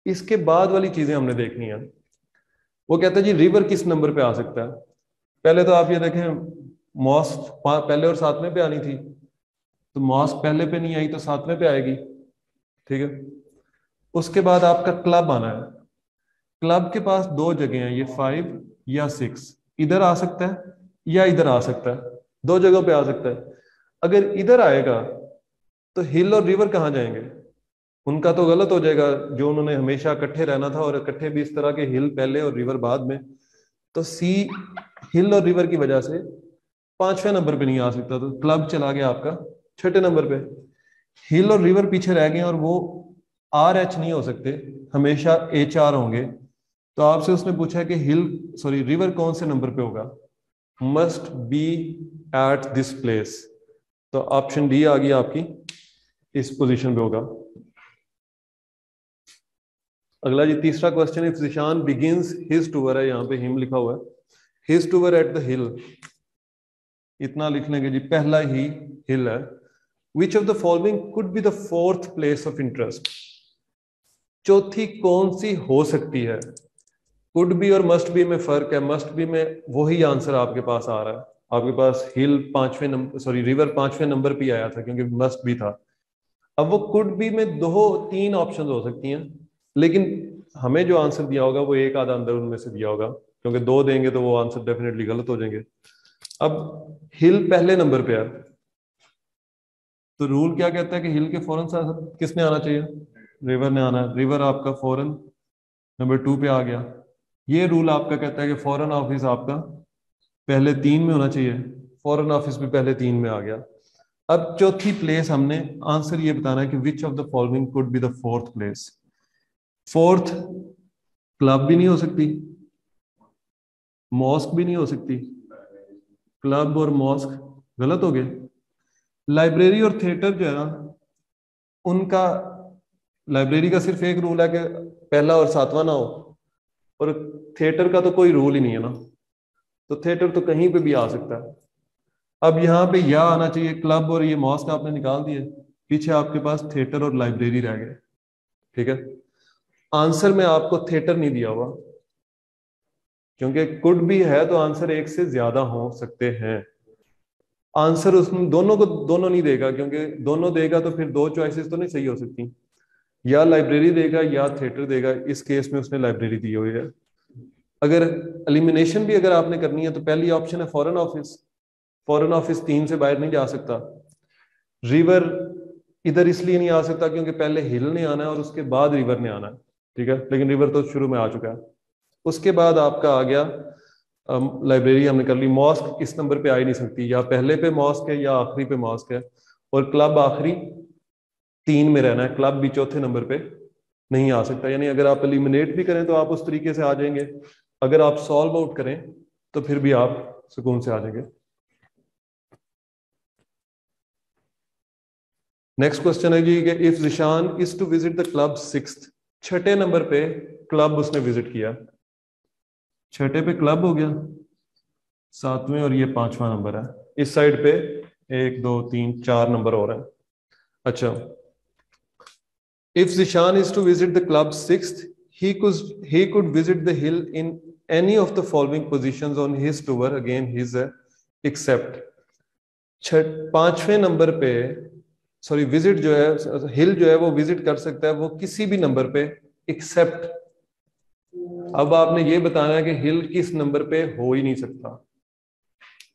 इसके बाद वाली चीज़ें हमने देखनी है। वो कहता है जी रिवर किस नंबर पे आ सकता है? पहले तो आप ये देखें मॉस्ट पहले और सातवें पे आनी थी। तो मॉस्क पहले पे नहीं आई तो सातवें पे आएगी। ठीक है? उसके बाद आपका क्लब आना है। क्लब के पास दो जगह हैं, ये फाइव या सिक्स इधर आ सकता है या इधर आ सकता है। दो जगहों पे आ सकता है। अगर इधर आएगा तो हिल और रिवर कहाँ जाएँगे? उनका तो गलत हो जाएगा, जो उन्होंने हमेशा इकट्ठे रहना था और इकट्ठे भी इस तरह के हिल पहले और रिवर बाद में। तो सी हिल और रिवर की वजह से पाँचवें नंबर पे नहीं आ सकता तो क्लब चला गया आपका, छठे नंबर पे। हिल और रिवर पीछे रह गए और वो आर एच नहीं हो सकते, हमेशा एच आर होंगे। तो आपसे उसने पूछा कि हिल सॉरी रिवर कौन से नंबर पे होगा? Must be at this place तो ऑप्शन डी आ गई आपकी, इस पोजीशन पे होगा। अगला जी, तीसरा question if Zeeshan begins his tour है, यहाँ पे हिम लिखा हुआ है। His tour at the hill इतना लिख लेंगे जी, पहला ही हिल है which of the following could be the fourth place of interest चौथी कौन सी हो सकती है? कुड बी और मस्ट बी में फ़र्क है। मस्ट बी में वही आंसर आपके पास आ रहा है। आपके पास हिल पाँचवें नंबर सॉरी रिवर पाँचवें नंबर पे आया था, क्योंकि मस्ट बी था। अब वो कुड बी में दो, तीन ऑप्शन हो सकती हैं, लेकिन हमें जो आंसर दिया होगा, वो एक आधा अंदर उनमें से दिया होगा, क्योंकि दो देंगे तो वो आंसर डेफिनेटली गलत हो जाएँगे। अब हिल पहले नंबर पे है। तो रूल क्या कहता है कि हिल के फ़ौरन साथ किसने आना चाहिए? रिवर ने आना है। रिवर आपका फ़ौरन नंबर टू पे आ गया। ये रूल आपका कहता है कि फॉरेन ऑफ़िस आपका पहले तीन में होना चाहिए। फॉरेन ऑफ़िस भी पहले तीन में आ गया। अब चौथी प्लेस हमने आंसर ये बताना है कि which of the following could be the fourth place fourth club भी नहीं हो सकती। मॉस्क भी नहीं हो सकती। क्लब और मॉस्क गलत हो गए। लाइब्रेरी और थिएटर जो है ना, उनका, लाइब्रेरी का सिर्फ़ एक रूल है कि पहला और सातवां ना हो, और थिएटर का तो कोई रूल ही नहीं है ना। तो थिएटर तो कहीं पे भी आ सकता है। अब यहाँ पे या आना चाहिए, क्लब और ये मॉस्क आपने निकाल दिए, पीछे आपके पास थिएटर और लाइब्रेरी रह गए। ठीक है? आंसर में आपको थिएटर नहीं दिया हुआ। क्योंकि कुड भी है तो आंसर एक से ज़्यादा हो सकते हैं। आंसर उसमें दोनों को दोनों नहीं देगा, क्योंकि दोनों देगा तो फिर दो चॉइसेस तो नहीं सही हो सकती। या लाइब्रेरी देगा या थिएटर देगा, इस केस में उसने लाइब्रेरी दी हुई है। अगर एलिमिनेशन भी अगर आपने करनी है तो पहली ऑप्शन है फॉरेन ऑफ़िस फॉरेन ऑफ़िस तीन से बाहर नहीं जा सकता। रिवर इधर इसलिए नहीं आ सकता क्योंकि पहले हिल ने आना है और उसके बाद रिवर ने आना है। ठीक है? लेकिन रिवर तो शुरू में आ चुका है। उसके बाद आपका आ गया लाइब्रेरी हमने कर ली। मॉस्क इस नंबर पे आ ही नहीं सकती। या पहले पे मॉस्क है, या आखिरी पे मॉस्क है। और क्लब आखिरी तीन में रहना है। क्लब भी चौथे नंबर पे नहीं आ सकता। यानी अगर आप एलिमिनेट भी करें तो आप उस तरीके से आ जाएँगे। अगर आप सॉल्व आउट करें तो फिर भी आप सुकून से आ जाएँगे। नेक्स्ट क्वेश्चन है जी कि if Zeeshan is to visit the club six छठे नंबर पे क्लब उसने विज़िट किया। छठे पे क्लब हो गया। सातवें और ये पांचवा नंबर है। इस साइड पे एक, दो, तीन, चार नंबर और अच्छा। है। अच्छा। If Zeeshan is to visit the club six he could visit the hill in any of the following position on his tour again his except पाँचवें नंबर पे सॉरी विज़िट जो है हिल जो है, वो विज़िट कर सकता है वो किसी भी नंबर पे एक्सेप्ट अब आपने ये बताना है कि हिल किस नंबर पे हो ही नहीं सकता।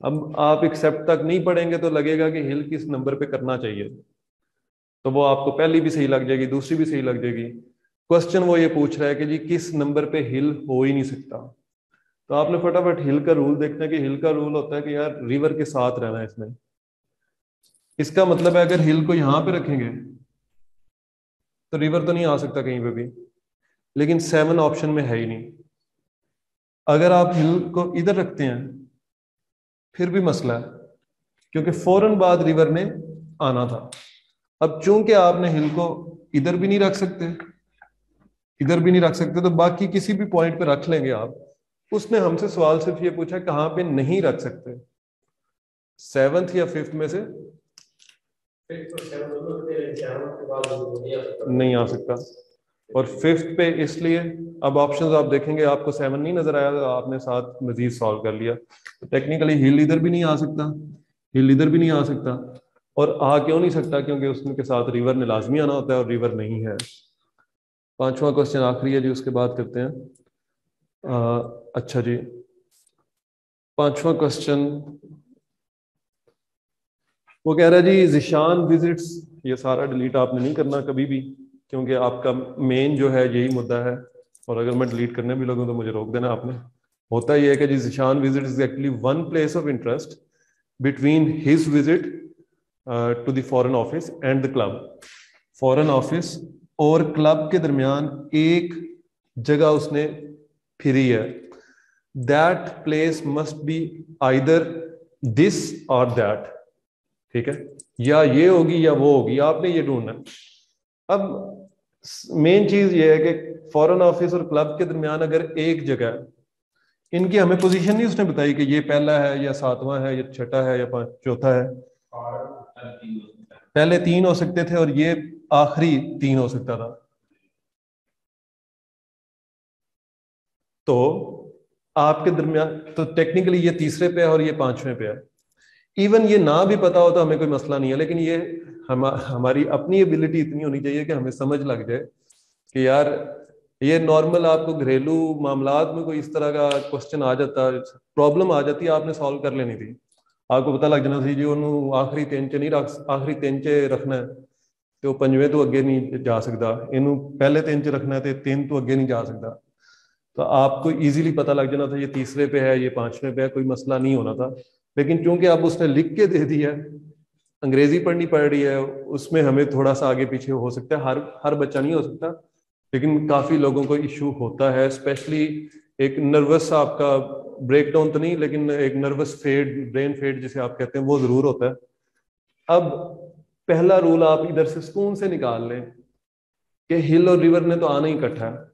अब आप एक्सेप्ट तक नहीं पढ़ेंगे तो लगेगा कि हिल किस नंबर पे करना चाहिए। तो वो आपको पहली भी सही लग जाएगी, दूसरी भी सही लग जाएगी। क्वेश्चन वो ये पूछ रहा है कि जी किस नंबर पे हिल हो ही नहीं सकता। तो आपने फटाफट हिल का रूल देखना कि हिल का रूल होता है कि यार रिवर के साथ रहना है इसमें। इसका मतलब है अगर हिल को यहाँ पे रखेंगे तो रिवर तो नहीं आ सकता कहीं पे भी। लेकिन सेवन ऑप्शन में है ही नहीं। अगर आप हिल को इधर रखते हैं फिर भी मसला है क्योंकि फ़ौरन बाद रिवर ने आना था। अब चूँकि आपने हिल को इधर भी नहीं रख सकते इधर भी नहीं रख सकते तो बाकी किसी भी पॉइंट पे रख लेंगे आप। उसने हमसे सवाल सिर्फ़ ये पूछा कहाँ पे नहीं रख सकते? सेवंथ या फिफ्थ में से नहीं आ सकता। और फिफ्थ पे इसलिए अब ऑप्शंस आप देखेंगे आपको सेवन नहीं नज़र आया तो आपने साथ मजीद सॉल्व कर लिया। तो टेक्निकली हिल इधर भी नहीं आ सकता हिल इधर भी नहीं आ सकता और आ क्यों नहीं सकता? क्योंकि उसके साथ रिवर ने लाजमी आना होता है और रिवर नहीं है। पांचवा क्वेश्चन आखिरी है जी उसके बाद करते हैं। आ, अच्छा जी। पांचवा क्वेश्चन वो कह रहा है जी जिशान विजिट्स ये सारा डिलीट आपने नहीं करना कभी भी। क्योंकि आपका मेन जो है, यही मुद्दा है। और अगर मैं डिलीट करने भी लगूँ तो मुझे रोक देना आपने। होता यह है कि जी Zeeshan visit is actually one place of interest between his visit to the foreign office and the club foreign office और क्लब के दरमियान एक जगह उसने फिरी है। That place must be either this और दैट ठीक है? या ये होगी या वो होगी, आपने ये ढूंढना। अब मेन चीज़ ये है कि फॉरेन ऑफ़िस और क्लब के दरमियान अगर एक जगह इनकी हमें पोजीशन नहीं उसने बताई कि ये पहला है, या सातवां है, या छठा है, या पाँच, चौथा है। पहले तीन हो सकते थे और ये आखिरी तीन हो सकता था। तो आपके दरमियान तो टेक्निकली ये तीसरे पे है और ये पाँचवें पे है। इवन ये ना भी पता हो तो हमें कोई मसला नहीं है, लेकिन ये हम हमारी अपनी एबिलिटी इतनी होनी चाहिए कि हमें समझ लग जाए कि यार ये नॉर्मल आपको घरेलू मामला में कोई इस तरह का क्वेश्चन आ जाता प्रॉब्लम आ जाती है आपने सॉल्व कर लेनी थी आपको पता लग जाना सी जी ਉਹਨੂੰ ਆਖਰੀ ਤਿੰਨ ਚ ਨਹੀਂ ਰੱਖ ਆਖਰੀ ਤਿੰਨ ਚ ਰੱਖਣਾ ਤੇ ਉਹ ਪੰਜਵੇਂ ਤੋਂ ਅੱਗੇ ਨਹੀਂ ਜਾ ਸਕਦਾ ਇਹਨੂੰ ਪਹਿਲੇ ਤਿੰਨ ਚ ਰੱਖਣਾ ਤੇ ਤਿੰਨ ਤੋਂ ਅੱਗੇ नहीं जा सकता तो आपको इजीली पता लग जाना था ये तीसरे पे है ये पांचवें पे है कोई मसला नहीं होना था लेकिन क्योंकि अब उसने लिख के दे दिया अंग्रेज़ी पढ़नी पड़ रही है, उसमें हमें थोड़ा सा आगे पीछे हो सकता है, हर हर बच्चा नहीं हो सकता, लेकिन काफ़ी लोगों को इशू होता है स्पेशली एक नर्वस आपका ब्रेक डाउन तो नहीं, लेकिन एक नर्वस फेड ब्रेन फेड जिसे आप कहते हैं, वो ज़रूर होता है। अब पहला रूल आप इधर से सुकून से निकाल लें कि हिल और रिवर ने तो आना ही इकट्ठा है।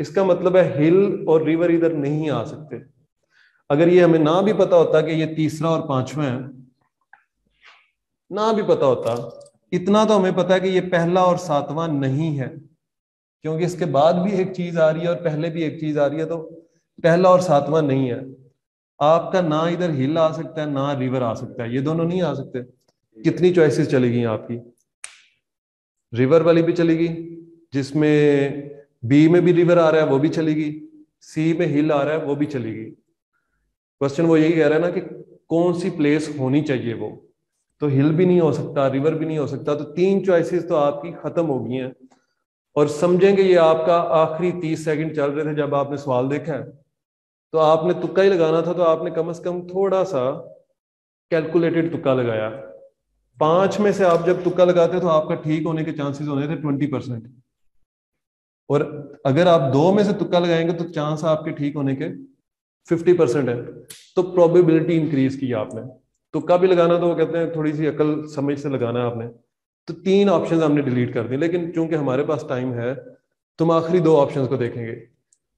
इसका मतलब है हिल और रिवर इधर नहीं आ सकते। अगर ये हमें ना भी पता होता कि ये तीसरा और पांचवा है ना भी पता होता, इतना तो हमें पता है कि ये पहला और सातवां नहीं है, क्योंकि इसके बाद भी एक चीज़ आ रही है और पहले भी एक चीज़ आ रही है तो पहला और सातवां नहीं है। आपका ना इधर हिल आ सकता है, ना रिवर आ सकता है, ये दोनों नहीं आ सकते। कितनी चॉइसेस चलेगी आपकी? रिवर वाली भी चलेगी, जिसमें बी में भी रिवर आ रहा है, वो भी चलेगी। सी में हिल आ रहा है, वो भी चलेगी। क्वेश्चन वो यही कह रहा है ना कि कौन सी प्लेस होनी चाहिए वो? तो हिल भी नहीं हो सकता रिवर भी नहीं हो सकता तो तीन चॉइसेस तो आपकी खत्म हो गई हैं। और समझेंगे ये आपका आखिरी तीस सेकंड चल रहे थे जब आपने सवाल देखा है। तो आपने तुक्का ही लगाना था तो आपने कम से कम थोड़ा सा कैलकुलेटेड तुक्का लगाया। पाँच में से आप जब तुक्का लगाते तो आपका ठीक होने के चांसेस होने थे ट्वेंटी परसेंट और अगर आप दो में से तुक्का लगाएँगे तो चांस आपके ठीक होने के फिफ्टी परसेंट है। तो प्रोबेबिलिटी इंक्रीज की आपने। तुक्का भी लगाना तो वो कहते हैं थोड़ी सी अकल समझ से लगाना है आपने। तो तीन ऑप्शन हमने डिलीट कर दिए लेकिन चूँकि हमारे पास टाइम है तुम आखिरी दो ऑप्शन को देखेंगे।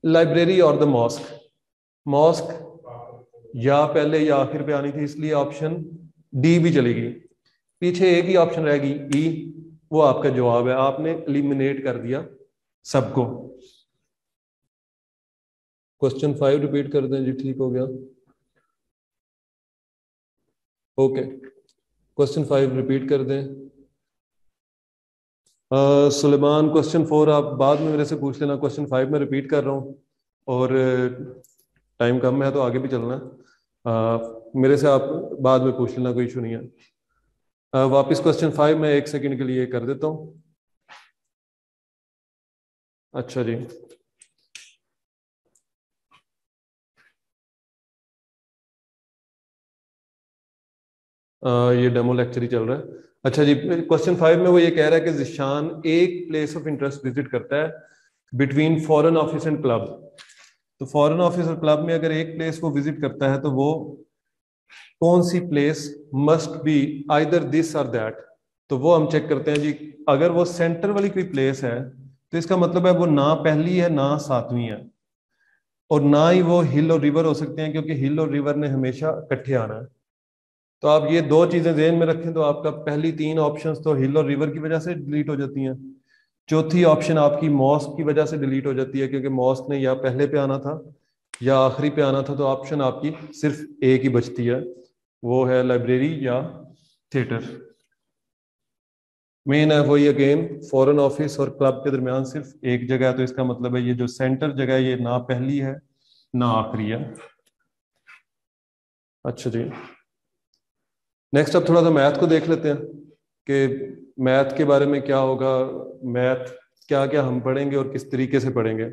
लाइब्रेरी और द मॉस्क मॉस्क या पहले या आखिर पे आनी थी इसलिए ऑप्शन डी भी चलेगी। पीछे एक ही ऑप्शन रहेगी ई e, वो आपका जवाब है। आपने एलिमिनेट कर दिया सबको। क्वेश्चन फाइव रिपीट कर दें जी ठीक हो गया। ओके क्वेश्चन फाइव रिपीट कर दें. सुलेमान क्वेश्चन फोर आप बाद में मेरे से पूछ लेना. क्वेश्चन फाइव में रिपीट कर रहा हूँ. और टाइम कम है तो आगे भी चलना. है मेरे से आप बाद में पूछ लेना, कोई इशू नहीं है. वापस क्वेश्चन फाइव में एक सेकंड के लिए कर देता हूँ. अच्छा जी. ये डेमो लेक्चर ही चल रहा है। अच्छा जी क्वेश्चन फाइव में वो ये कह रहा है कि जिशान एक प्लेस ऑफ़ इंटरेस्ट विज़िट करता है between foreign office and club तो फॉरेन ऑफ़िस और क्लब में अगर एक प्लेस वो विज़िट करता है तो वो कौन सी place must be either this और दैट तो वो हम चेक करते हैं जी, अगर वो सेंटर वाली कोई प्लेस है तो इसका मतलब है वो ना पहली है, ना सातवीं है। और ना ही वो हिल और रिवर हो सकते हैं, क्योंकि हिल और रिवर ने हमेशा इकट्ठे आना है। तो आप ये दो चीज़ें जेन में रखें तो आपका पहली तीन ऑप्शन तो हिल और रिवर की वजह से डिलीट हो जाती हैं। चौथी ऑप्शन आपकी मॉस्क की वजह से डिलीट हो जाती है क्योंकि मॉस्क ने या पहले पे आना था या आखिरी पे आना था तो ऑप्शन आपकी सिर्फ़ एक ही बचती है। वो है लाइब्रेरी या थिएटर मेन है वही अगेन फॉरेन ऑफ़िस और क्लब के दरमियान सिर्फ़ एक जगह है तो इसका मतलब है ये जो सेंटर जगह है, ये ना पहली है, ना आखिरी है। अच्छा जी। नेक्स्ट अब थोड़ा सा मैथ को देख लेते हैं कि मैथ के बारे में क्या होगा, मैथ क्या क्या हम पढ़ेंगे और किस तरीके से पढ़ेंगे।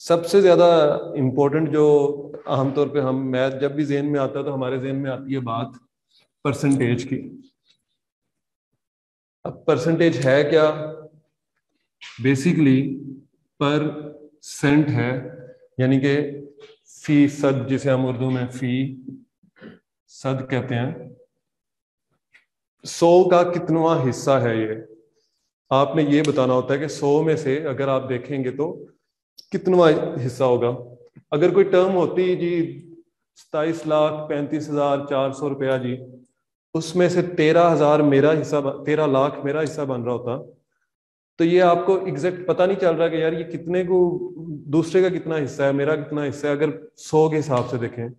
सबसे ज़्यादा इम्पोर्टेंट जो आमतौर पे हम, मैथ जब भी जेन में आता है तो हमारे जेन में आती है बात परसेंटेज की। अब परसेंटेज है क्या? बेसिकली पर सेंट है, यानी कि फ़ी सद, जिसे हम उर्दू में फ़ी सद कहते हैं। सौ का कितनवा हिस्सा है ये। आपने ये बताना होता है कि सौ में से अगर आप देखेंगे तो कितनवा हिस्सा होगा। अगर कोई टर्म होती जी सताइस लाख पैंतीस हज़ार चार सौ रुपया जी, उसमें से तेरह हज़ार मेरा हिस्सा तेरह लाख मेरा हिस्सा बन रहा होता तो ये आपको एग्जैक्ट पता नहीं चल रहा कि यार ये कितने को, दूसरे का कितना हिस्सा है, मेरा कितना हिस्सा है, अगर सौ के हिसाब से देखें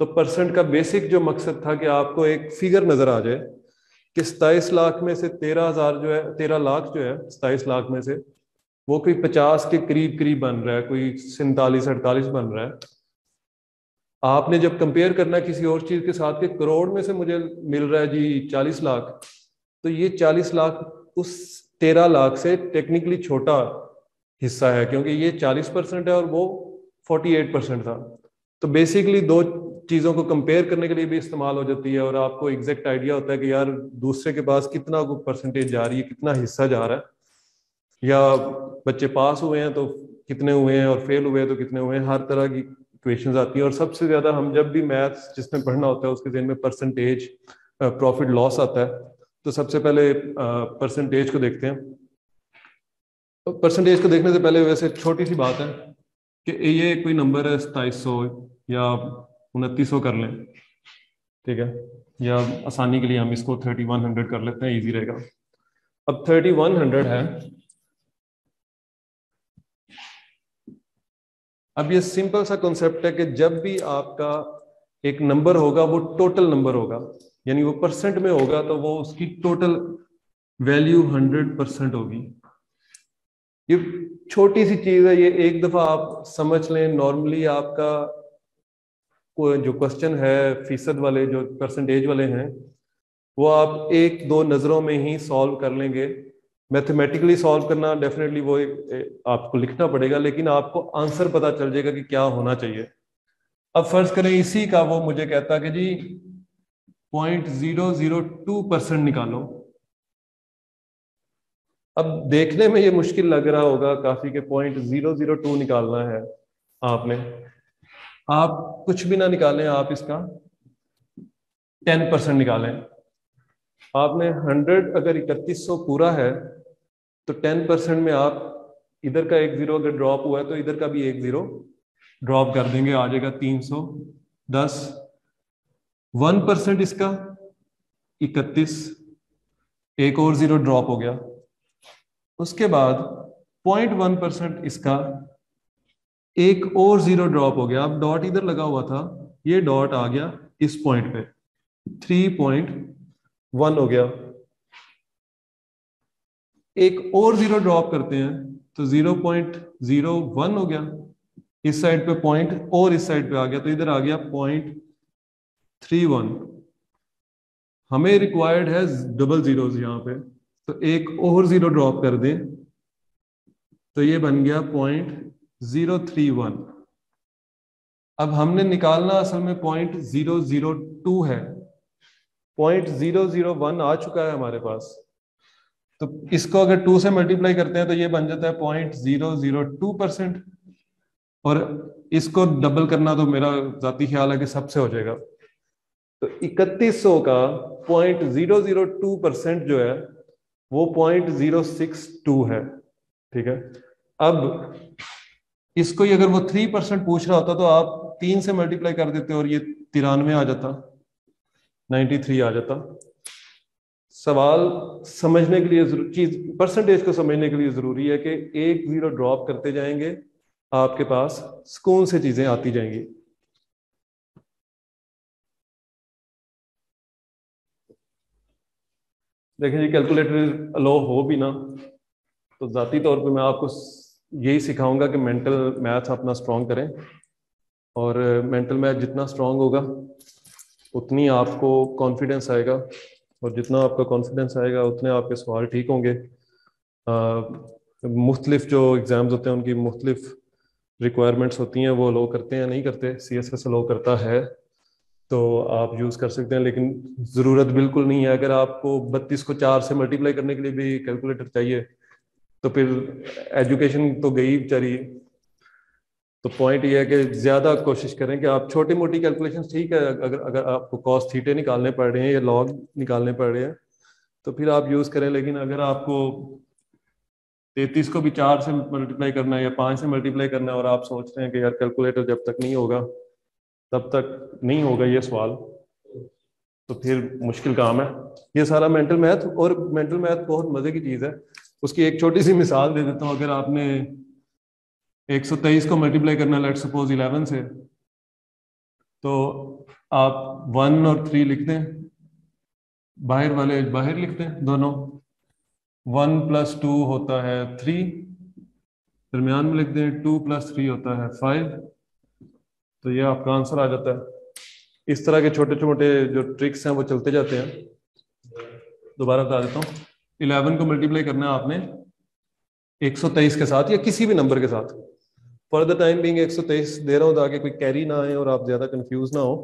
तो परसेंट का बेसिक जो मकसद था कि आपको एक फिगर नज़र आ जाए कि सताइस लाख में से तेरह हज़ार जो है, तेरह लाख जो है सताइस लाख में से, वो कोई पचास के करीब करीब बन रहा है, कोई सैतालीस, अड़तालीस बन रहा है। आपने जब कंपेयर करना किसी और चीज़ के साथ के करोड़ में से मुझे मिल रहा है जी चालीस लाख तो ये चालीस लाख उस तेरह लाख से टेक्निकली छोटा हिस्सा है, क्योंकि ये चालीस परसेंट है और वो फोर्टी एट परसेंट था। तो बेसिकली दो चीज़ों को कंपेयर करने के लिए भी इस्तेमाल हो जाती है और आपको एग्जैक्ट आइडिया होता है कि यार दूसरे के पास कितना परसेंटेज जा रही है, कितना हिस्सा जा रहा है। या बच्चे पास हुए हैं तो कितने हुए हैं और फेल हुए हैं तो कितने हुए हैं, हर तरह की इक्वेशन आती है। और सबसे ज़्यादा हम जब भी मैथ्स जिसमें पढ़ना होता है, उसके दिन में परसेंटेज प्रॉफिट लॉस आता है। तो सबसे पहले परसेंटेज को देखते हैं। परसेंटेज को देखने से पहले वैसे छोटी सी बात है कि ये कोई नंबर है सताईस या उनतीस सौ कर लें। ठीक है? या आसानी के लिए हम इसको थर्टी वन हंड्रेड कर लेते हैं इजी रहेगा। अब थर्टी वन हंड्रेड है। अब ये सिंपल सा कॉन्सेप्ट है कि जब भी आपका एक नंबर होगा, वो टोटल नंबर होगा। यानी वो परसेंट में होगा तो वो उसकी टोटल वैल्यू हंड्रेड परसेंट होगी। ये छोटी सी चीज़ है, ये एक दफ़ा आप समझ लें। नॉर्मली आपका जो क्वेश्चन है, फ़ीसद वाले, जो परसेंटेज वाले हैं, वो आप एक, दो नज़रों में ही सॉल्व कर लेंगे। मैथमेटिकली सॉल्व करना डेफिनेटली वो आपको लिखना पड़ेगा, लेकिन आपको आंसर पता चल जाएगा कि क्या होना चाहिए। अब फ़र्ज़ करें, इसी का वो मुझे कहता कि जी point zero zero two percent निकालो। अब देखने में ये मुश्किल लग रहा होगा काफ़ी के पॉइंट ज़ीरो ज़ीरो टू निकालना है आपने। आप कुछ भी ना निकालें, आप इसका टेन परसेंट निकालें। आपने हंड्रेड अगर इकतीस सौ पूरा है तो टेन परसेंट में आप इधर का एक ज़ीरो अगर ड्रॉप हुआ है तो इधर का भी एक ज़ीरो ड्रॉप कर देंगे, आ जाएगा तीन सौ, दस। वन परसेंट इसका, इकतीस। एक और ज़ीरो ड्रॉप हो गया। उसके बाद पॉइंट वन परसेंट इसका एक और ज़ीरो ड्रॉप हो गया। अब डॉट इधर लगा हुआ था। ये डॉट आ गया इस पॉइंट पे। थ्री पॉइंट वन हो गया। एक और ज़ीरो ड्रॉप करते हैं तो ज़ीरो पॉइंट ज़ीरो वन हो गया। इस साइड पे पॉइंट और इस साइड पे आ गया तो इधर आ गया पॉइंट थ्री वन हमें रिक्वायर्ड है डबल ज़ीरो यहाँ पे। तो एक और ज़ीरो ड्रॉप कर दें। तो ये बन गया पॉइंट ज़ीरो थ्री वन अब हमने निकालना असल में पॉइंट ज़ीरो ज़ीरो टू है। पॉइंट ज़ीरो ज़ीरो वन आ चुका है हमारे पास। तो इसको अगर टू से मल्टीप्लाई करते हैं तो ये बन जाता है point zero zero two percent और इसको डबल करना तो मेरा जाती ख्याल है कि सबसे हो जाएगा। तो इकतीस सौ का point zero zero two percent जो है, वो पॉइंट ज़ीरो सिक्स टू है। ठीक है? अब इसको ही अगर वो थ्री परसेंट पूछ रहा होता तो आप तीन से मल्टीप्लाई कर देते और ये तिरानवे आ जाता नाइन्टी थ्री आ जाता। सवाल समझने के लिए चीज़ परसेंटेज को समझने के लिए ज़रूरी है कि एक ज़ीरो ड्रॉप करते जाएँगे, आपके पास सुकून से चीज़ें आती जाएँगी। देखें जी कैलकुलेटर अलो हो भी ना तो ज़ाती तौर पे मैं आपको यही सिखाऊँगा कि मेंटल मैथ अपना स्ट्रॉन्ग करें। और मेंटल मैथ जितना स्ट्रॉन्ग होगा, उतनी आपको कॉन्फिडेंस आएगा। और जितना आपका कॉन्फिडेंस आएगा, उतने आपके सवाल ठीक होंगे। मुख्तलिफ़ जो एग्ज़ाम्स होते हैं, उनकी मुख्तलिफ़ रिक्वायरमेंट्स होती हैं, वो लो करते हैं नहीं करते। सी एस एस लो करता है तो आप यूज़ कर सकते हैं। लेकिन ज़रूरत बिल्कुल नहीं है। अगर आपको बत्तीस को चार से मल्टीप्लाई करने के लिए भी कैलकुलेटर चाहिए तो फिर एजुकेशन तो गई बेचारी। तो पॉइंट ये है कि ज़्यादा कोशिश करें कि आप छोटी मोटी कैलकुलेशन ठीक है, अगर अगर आपको कॉस्ट थीटे निकालने पड़ रहे हैं या लॉग निकालने पड़ रहे हैं तो फिर आप यूज़ करें, लेकिन अगर आपको तैतीस को भी चार से मल्टीप्लाई करना है या पाँच से मल्टीप्लाई करना है और आप सोच रहे हैं कि यार कैलकुलेटर जब तक नहीं होगा, तब तक नहीं होगा ये सवाल तो फिर मुश्किल काम है। ये सारा मेंटल मैथ और मेंटल मैथ बहुत मज़े की चीज़ है। उसकी एक छोटी सी मिसाल दे देता हूँ, अगर आपने 123 को मल्टीप्लाई करना लेट सपोज़ 11 से तो आप वन और थ्री लिख दें बाहर वाले बाहर लिख दें दोनों। वन प्लस टू होता है थ्री दरमियान में लिख दें टू प्लस थ्री होता है फाइव तो ये आपका आंसर आ जाता है। इस तरह के छोटे छोटे जो ट्रिक्स हैं, वो चलते जाते हैं। दोबारा बता देता हूँ। इलेवन को मल्टीप्लाई करना है आपने 123 के साथ या किसी भी नंबर के साथ। फॉर द टाइम बिंग 123 दे रहा हूँ ताकि कोई कैरी ना आए और आप ज़्यादा कंफ्यूज ना हो।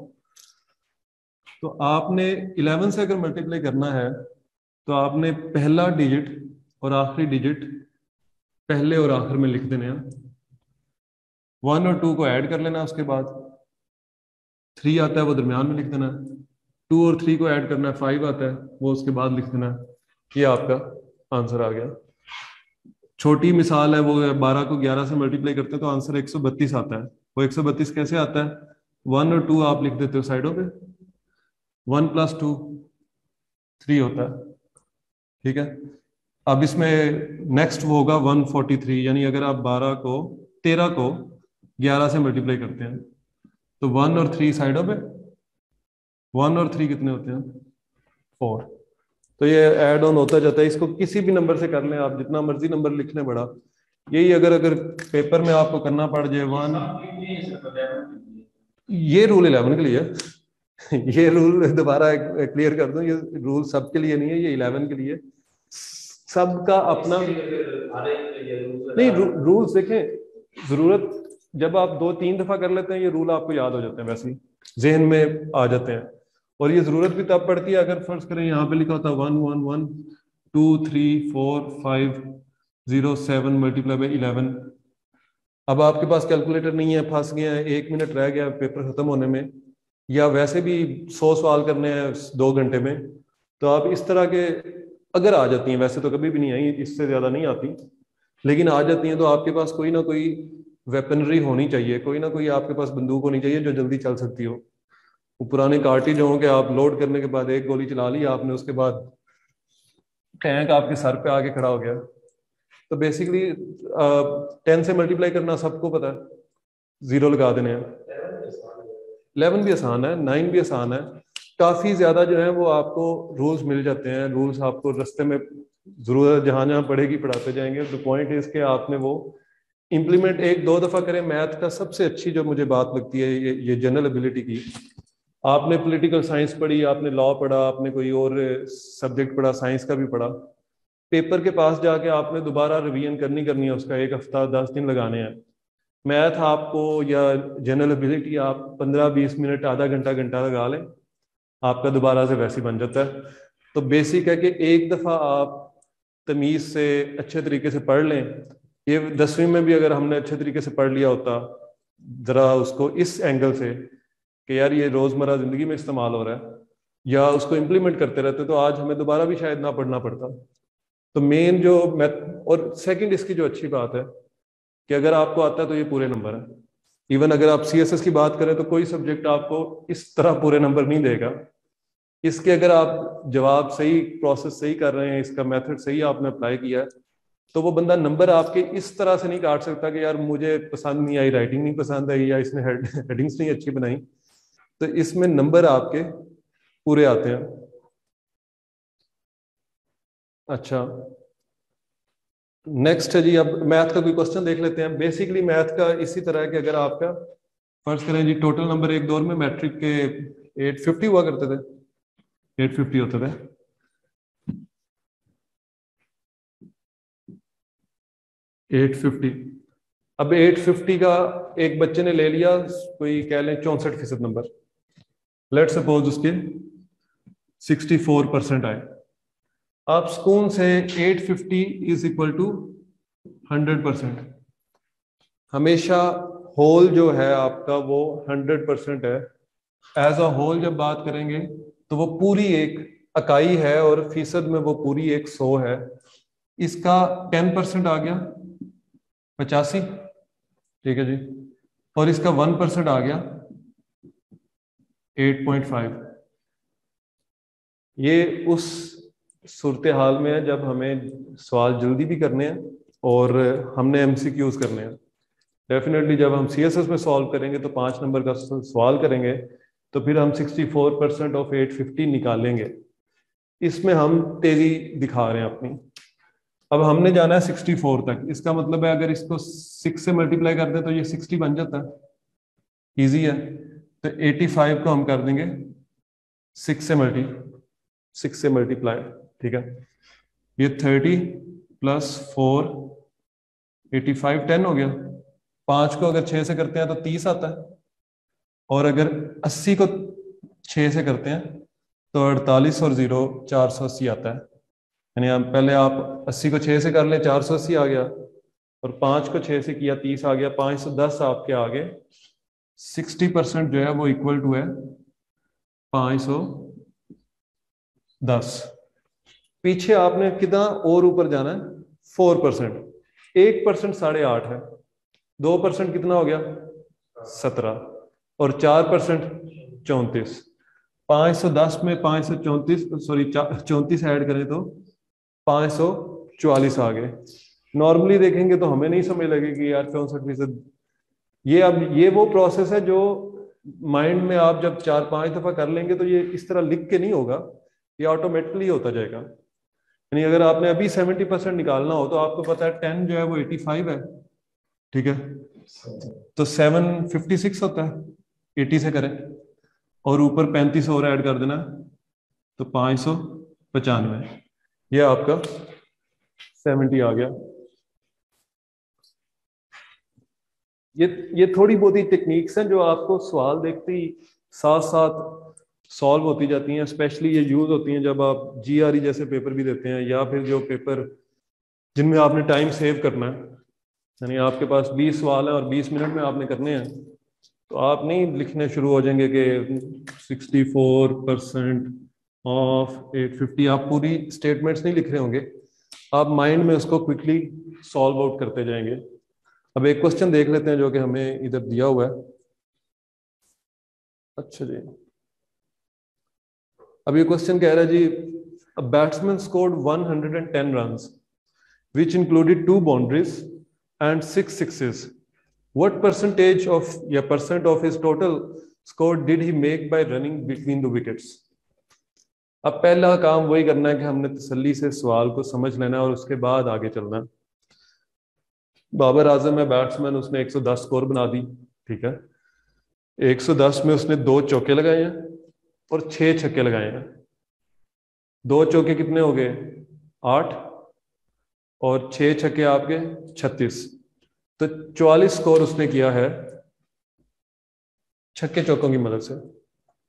तो आपने 11 से अगर मल्टीप्लाई करना है तो आपने पहला डिजिट और आखिरी डिजिट पहले और आखिर में लिख देने हैं। वन और टू को ऐड कर लेना उसके बाद। थ्री आता है, वो दरमियान में लिख देना। है टू और थ्री को ऐड करना है फाइव आता है, वो उसके बाद लिख देना। ये आपका आंसर आ गया। छोटी मिसाल है, वो बारह को ग्यारह से मल्टीप्लाई करते हैं तो आंसर एक सौ बत्तीस आता है। वो एक सौ बत्तीस कैसे आता है? वन और टू आप लिख देते हो साइडों पे। वन प्लस टू थ्री होता है। ठीक है? अब इसमें नेक्स्ट वो होगा वन फोर्टी थ्री यानी अगर आप बारह को, तेरह को ग्यारह से मल्टीप्लाई करते हैं तो वन और थ्री साइडों पे। वन और थ्री कितने होते हैं? फोर तो ये ऐड ऑन होता जाता है। इसको किसी भी नंबर से कर लें आप जितना मर्ज़ी नंबर लिख लें बड़ा यही अगर अगर पेपर में आपको करना पड़ जाए वन ये रूल इलेवन के लिए। (laughs) ये रूल दोबारा क्लियर कर दूँ ये रूल सबके लिए नहीं है ये इलेवन के लिए। सबका अपना नहीं रूल्स देखें। ज़रूरत जब आप दो तीन दफ़ा कर लेते हैं ये रूल आपको याद हो जाते हैं वैसे ही। जहन में आ जाते हैं। और ये ज़रूरत भी तब पड़ती है अगर फ़र्ज़ करें यहाँ पे लिखा होता है one one one two three four five zero seven multiply by eleven अब आपके पास कैलकुलेटर नहीं है, फंस गया है, एक मिनट रह गया पेपर खत्म होने में, या वैसे भी सौ सवाल करने हैं दो घंटे में तो आप इस तरह के अगर आ जाती हैं, वैसे तो कभी भी नहीं आई, इससे ज़्यादा नहीं आती, लेकिन आ जाती हैं तो आपके पास कोई ना कोई वेपनरी होनी चाहिए, कोई ना कोई आपके पास बंदूक होनी चाहिए जो जल्दी चल सकती हो। वो पुराने कार्टी जो होंगे, आप लोड करने के बाद एक गोली चला ली आपने, उसके बाद टैंक आपके सर पे आके खड़ा हो गया। तो बेसिकली टेन से मल्टीप्लाई करना सबको पता है। ज़ीरो लगा देने हैं। इलेवन भी आसान है नाइन भी आसान है। काफ़ी ज़्यादा जो है वो आपको रूल्स मिल जाते हैं। रूल्स आपको रस्ते में ज़रूरत जहाँ जहाँ पढ़ेगी, पढ़ाते जाएँगे। द पॉइंट इज़ के आपने वो इम्प्लीमेंट एक, दो दफ़ा करें। मैथ का सबसे अच्छी जो मुझे बात लगती है, ये ये जनरल एबिलिटी की आपने पॉलिटिकल साइंस पढ़ी, आपने लॉ पढ़ा, आपने कोई और सब्जेक्ट पढ़ा साइंस का भी पढ़ा। पेपर के पास जाके आपने दोबारा रिवीजन करनी करनी है उसका, एक हफ़्ता, दस दिन लगाने हैं। मैथ आपको या जनरल एबिलिटी आप पंद्रह, बीस मिनट आधा घंटा घंटा लगा लें, आपका दोबारा से वैसे बन जाता है। तो बेसिक है कि एक दफ़ा आप तमीज़ से अच्छे तरीके से पढ़ लें। ये दसवीं में भी अगर हमने अच्छे तरीके से पढ़ लिया होता, ज़रा उसको इस एंगल से कि यार ये रोज़मर्रा ज़िंदगी में इस्तेमाल हो रहा है, या उसको इम्प्लीमेंट करते रहते तो आज हमें दोबारा भी शायद ना पढ़ना पड़ता। तो मेन जो मैथ और सेकंड इसकी जो अच्छी बात है कि अगर आपको आता है तो ये पूरे नंबर है। इवन अगर आप सीएसएस की बात करें तो कोई सब्जेक्ट आपको इस तरह पूरे नंबर नहीं देगा। इसके अगर आप जवाब सही प्रोसेस सही कर रहे हैं, इसका मेथड सही आपने अप्लाई किया है तो वो बंदा नंबर आपके इस तरह से नहीं काट सकता कि यार मुझे पसंद नहीं आई राइटिंग नहीं पसंद आई, या इसने हेडिंग्स (laughs) नहीं अच्छी बनाई। तो इसमें नंबर आपके पूरे आते हैं। अच्छा। नेक्स्ट है जी, अब मैथ का कोई क्वेश्चन देख लेते हैं। बेसिकली मैथ का इसी तरह है कि अगर आपका फ़र्ज़ करें जी टोटल नंबर एक दौर में मैट्रिक के 850 हुआ करते थे। 850 होते थे। एट फिफ्टी अब एट फिफ्टी का एक बच्चे ने ले लिया, कोई कह लें चौसठ फ़ीसद नंबर लेट सपोज़ उसके सिक्सटी फोर परसेंट आए। आप स्कून से eight fifty is equal to hundred percent हमेशा होल जो है आपका वो हंड्रेड परसेंट है। एज अ होल जब बात करेंगे तो वो पूरी एक इकाई है और फ़ीसद में वो पूरी एक सौ है। इसका टेन परसेंट आ गया, पचासी। ठीक है जी। और इसका वन परसेंट आ गया एट पॉइंट फाइव। ये उस सूरत हाल में है जब हमें सवाल जल्दी भी करने हैं और हमने एम करने हैं। डेफिनेटली जब हम सी एस एस में सॉल्व करेंगे तो पाँच नंबर का सवाल करेंगे तो फिर हम sixty four percent of eight fifty निकालेंगे। इसमें हम तेज़ी दिखा रहे हैं अपनी। अब हमने जाना है सिक्सटी फोर तक। इसका मतलब है अगर इसको सिक्स से मल्टीप्लाई कर दे तो ये सिक्सटी बन जाता है। इजी है। तो एटी फाइव को हम कर देंगे सिक्स से मल्टी सिक्स से मल्टीप्लाई ठीक है? ये thirty plus four eighty five ten हो गया। पाँच को अगर छह से करते हैं तो तीस आता है। और अगर अस्सी को छह से करते हैं तो अड़तालीस और ज़ीरो चार सौ अस्सी आता है। यानी आप पहले आप अस्सी को छः से कर ले, चार सौ अस्सी आ गया। और पाँच को छः से किया, तीस आ गया, पाँच सौ दस आपके आगे। सिक्सटी परसेंट जो है वो इक्वल टू है पाँच सौ दस। पीछे आपने कितना और ऊपर जाना है? Four percent. एक परसेंट साढ़े आठ है। दो परसेंट कितना हो गया? सत्रह। और चार परसेंट चौंतीस। पाँच सौ दस में पाँच सौ चौंतीस सॉरी चौंतीस ऐड करें तो पाँच सौ चौवालीस आ गए। नॉर्मली देखेंगे तो हमें नहीं समझ लगेगी यार चौसठ फ़ीसद ये अब, ये वो प्रोसेस है जो माइंड में आप जब चार, पाँच दफ़ा कर लेंगे तो ये इस तरह लिख के नहीं होगा, ये ऑटोमेटिकली होता जाएगा। यानी अगर आपने अभी सेवेंटी परसेंट निकालना हो तो आपको पता है टेन जो है वो एटी फाइव है, ठीक है? तो सेवन फिफ्टी सिक्स होता है एटी से करें। और ऊपर पैंतीस और ऐड कर देना तो पाँच सौ पचानवे। ये आपका सेवेंटी आ गया। ये ये थोड़ी बहुत ही टेक्निक्स हैं जो आपको सवाल देखते ही साथ साथ सॉल्व होती जाती हैं स्पेशली ये यूज़ होती हैं जब आप जी आर ई जैसे पेपर भी देते हैं या फिर जो पेपर जिनमें आपने टाइम सेव करना है, यानी आपके पास 20 सवाल हैं और 20 मिनट में आपने करने हैं तो आप नहीं लिखने शुरू हो जाएँगे कि 64 परसेंट ऑफ़ 850 आप पूरी स्टेटमेंट्स नहीं लिख रहे होंगे, आप माइंड में उसको क्विकली सॉल्व आउट करते जाएँगे। अब एक क्वेश्चन देख लेते हैं जो कि हमें इधर दिया हुआ है। अच्छा जी। अब ये क्वेश्चन कह रहा है जी batsman score 110 hundred and ten run which included two boundaries and six sixes what percentage of या percent of his total score did he make by running between the wickets अब पहला काम वही करना है कि हमने तसली से सवाल को समझ लेना है और उसके बाद आगे चलना है। बाबर आज़म है बैट्समैन उसने 110 स्कोर बना दी, ठीक है? 110 में उसने दो चौके लगाए हैं और छह छक्के लगाए हैं। दो चौके कितने हो गए? आठ। और छह छक्के आपके छत्तीस। तो चौवालीस स्कोर उसने किया है छक्के चौकों की मदद से।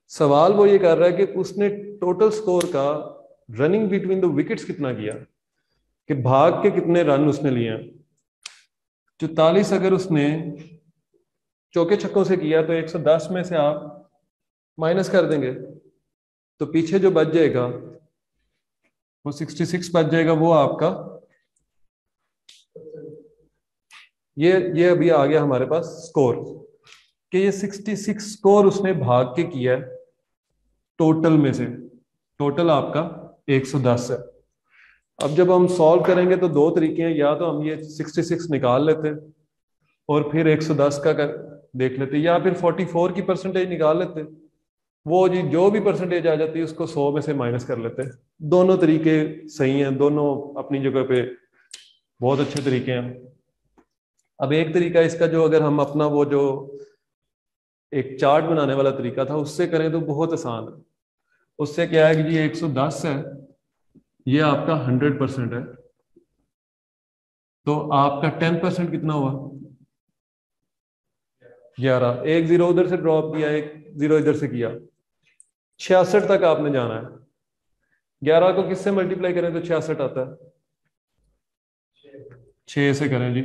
सवाल वो ये कर रहा है कि उसने टोटल स्कोर का रनिंग बिटवीन द विकेट्स कितना किया? कि भाग के कितने रन उसने लिए चौतालीस अगर उसने चौके छक्कों से किया तो 110 में से आप माइनस कर देंगे। तो पीछे जो बच जाएगा, वो 66 बच जाएगा, वो आपका। ये ये अभी आ गया हमारे पास स्कोर। कि ये 66 स्कोर उसने भाग के किया है, टोटल में से। टोटल आपका 110 है। अब जब हम सॉल्व करेंगे तो दो तरीके हैं, या तो हम ये 66 निकाल लेते और फिर 110 का कर, देख लेते, या फिर 44 की परसेंटेज निकाल लेते। वो जी, जो भी परसेंटेज आ जाती है, उसको सौ में से माइनस कर लेते। हैं दोनों तरीके सही हैं, दोनों अपनी जगह पे बहुत अच्छे तरीके हैं। अब एक तरीका इसका जो अगर हम अपना वो जो एक चार्ट बनाने वाला तरीका था, उससे करें तो बहुत आसान है। उससे क्या है कि जी 110 है ये आपका 100 परसेंट है। तो आपका टेन परसेंट कितना हुआ? ग्यारह। एक ज़ीरो उधर से ड्रॉप किया, एक ज़ीरो इधर से किया। छियासठ तक आपने जाना है। ग्यारह को किससे मल्टीप्लाई करें तो छियासठ आता है। छ से करें जी।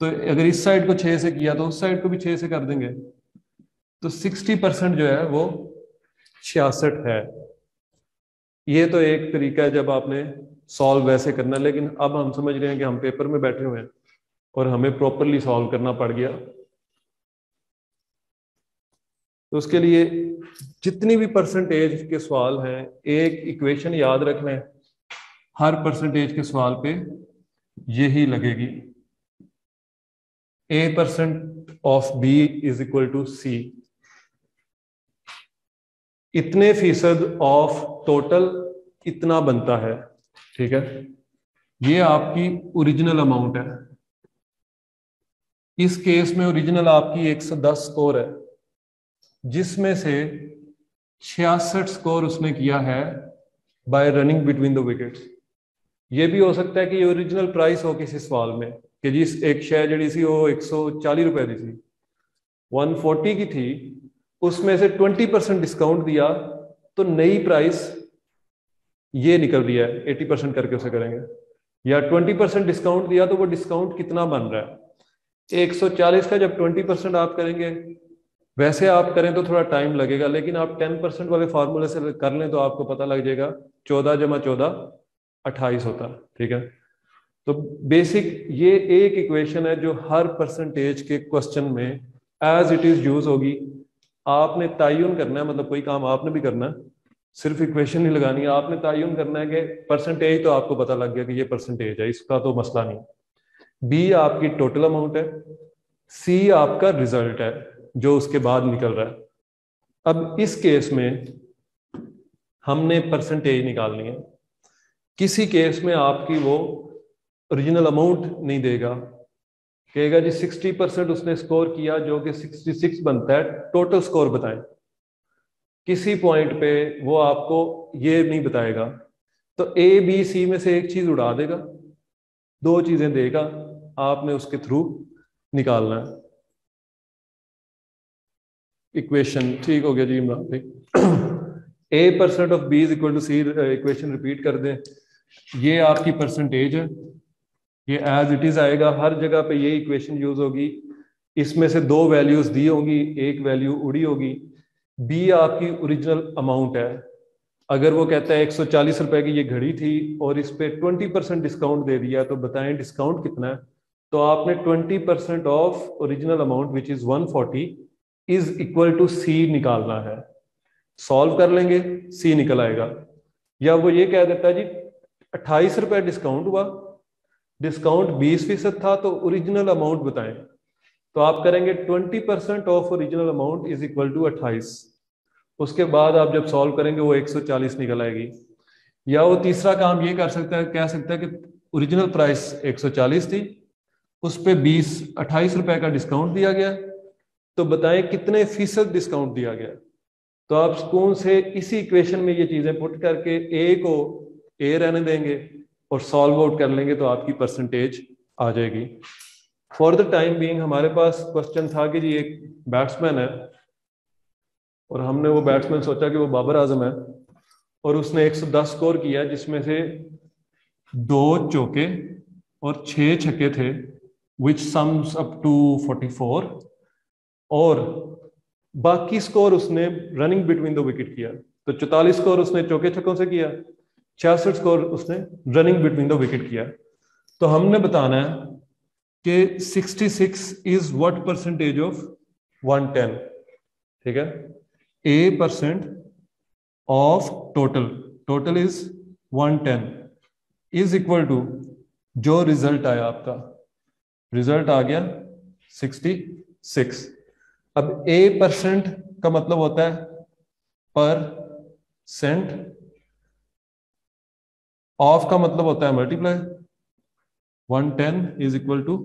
तो अगर इस साइड को छह से किया तो उस साइड को भी छह से कर देंगे। तो सिक्सटी परसेंट जो है, वो छियासठ है। ये तो एक तरीका है जब आपने सॉल्व वैसे करना, लेकिन अब हम समझ रहे हैं कि हम पेपर में बैठे हुए हैं और हमें प्रॉपरली सॉल्व करना पड़ गया। तो उसके लिए जितनी भी परसेंटेज के सवाल हैं, एक इक्वेशन याद रख लें हर परसेंटेज के सवाल पे यही लगेगी। A percent of B is equal to C इतने फ़ीसद ऑफ़ टोटल इतना बनता है, ठीक है? ये आपकी ओरिजिनल अमाउंट है। इस केस में ओरिजिनल आपकी 110 स्कोर है, जिसमें से छियासठ स्कोर उसने किया है by running between the wickets ये भी हो सकता है कि ये ओरिजिनल प्राइस हो किसी सवाल में, कि जिस एक शेयर जड़ी सी वो एक सौ चालीस रुपए दी थी। वन फोर्टी की थी, उसमें से ट्वेंटी परसेंट डिस्काउंट दिया तो नई प्राइस ये निकल रही है एटी परसेंट करके उसे करेंगे। या ट्वेंटी परसेंट डिस्काउंट दिया तो वो डिस्काउंट कितना बन रहा है? एक सौ चालीस का जब ट्वेंटी परसेंट आप करेंगे, वैसे आप करें तो थोड़ा टाइम लगेगा, लेकिन आप टेन परसेंट वाले फार्मूले से कर लें तो आपको पता लग जाएगा, चौदह जमा चौदह, अट्ठाईस होता है ठीक है? तो बेसिक ये एक इक्वेशन है जो हर परसेंटेज के क्वेश्चन में एज इट इज़ यूज़ होगी। आपने तयन करना है मतलब कोई काम आपने भी करना है, सिर्फ़ इक्वेशन नहीं लगानी है। आपने तयन करना है कि परसेंटेज तो आपको पता लग गया कि ये परसेंटेज है, इसका तो मसला नहीं। बी आपकी टोटल अमाउंट है सी आपका रिज़ल्ट है, जो उसके बाद निकल रहा है। अब इस केस में हमने परसेंटेज निकालनी है। किसी केस में आपकी वो ओरिजिनल अमाउंट नहीं देगा कहेगा जी, सिक्सटी परसेंट उसने स्कोर किया जो कि सिक्सटी सिक्स बनता है टोटल स्कोर बताएँ। किसी पॉइंट पे वो आपको ये नहीं बताएगा। तो ए बी सी में से एक चीज़ उड़ा देगा, दो चीज़ें देगा, आपने उसके थ्रू निकालना है। इक्वेशन ठीक हो गया जी इमरान भाई। A percent of B is equal to C equation repeat कर दें। ये आपकी परसेंटेज है। ये एज इट इज़ आएगा, हर जगह पे ये इक्वेशन यूज़ होगी। इसमें से दो वैल्यूज़ दी होगी, एक वैल्यू उड़ी होगी। बी आपकी ओरिजिनल अमाउंट है। अगर वो कहता है एक सौ चालीस रुपए की ये घड़ी थी और इस पे ट्वेंटी परसेंट डिस्काउंट दे दिया तो बताएँ डिस्काउंट कितना है? तो आपने twenty percent of original amount which is one forty is equal to C निकालना है। सॉल्व कर लेंगे सी निकल आएगा। या वो ये कह देता है जी, अट्ठाईस रुपए डिस्काउंट हुआ डिस्काउंट बीस फ़ीसद था तो ओरिजिनल अमाउंट बताएँ। तो आप करेंगे twenty percent of original amount is equal to अट्ठाईस। उसके बाद आप जब सॉल्व करेंगे वो 140 निकल आएगी। या वो तीसरा काम ये कर सकता है, कह सकता है कि ओरिजिनल प्राइस 140 थी, उस पर बीस, अट्ठाईस रुपए का डिस्काउंट दिया गया। तो बताएँ कितने फ़ीसद डिस्काउंट दिया गया। तो आप स्कूल से इसी इक्वेशन में ये चीज़ें पुट करके ए को ए रहने देंगे। और सॉल्व आउट कर लेंगे तो आपकी परसेंटेज आ जाएगी। फॉर द टाइम बीइंग हमारे पास क्वेश्चन था कि जी एक बैट्समैन है, और हमने वो बैट्समैन सोचा कि वो बाबर आज़म है, और उसने 110 स्कोर किया जिसमें से दो चौके और छह छक्के थे विच सम्स अप टू 44 और बाकी स्कोर उसने रनिंग बिटवीन द विकेट किया। तो चौतालीस स्कोर उसने चौके छक्कों से किया। छियासठ स्कोर उसने रनिंग बिटवीन द विकेट किया। तो हमने बताना है कि 66 इज़ व्हाट परसेंटेज ऑफ़ 110 ठीक है? A percent of total total is 110 is equal to जो रिज़ल्ट आया आपका। रिज़ल्ट आ गया 66 अब ए परसेंट का मतलब होता है पर सेंट ऑफ़ का मतलब होता है multiply. One ten is equal to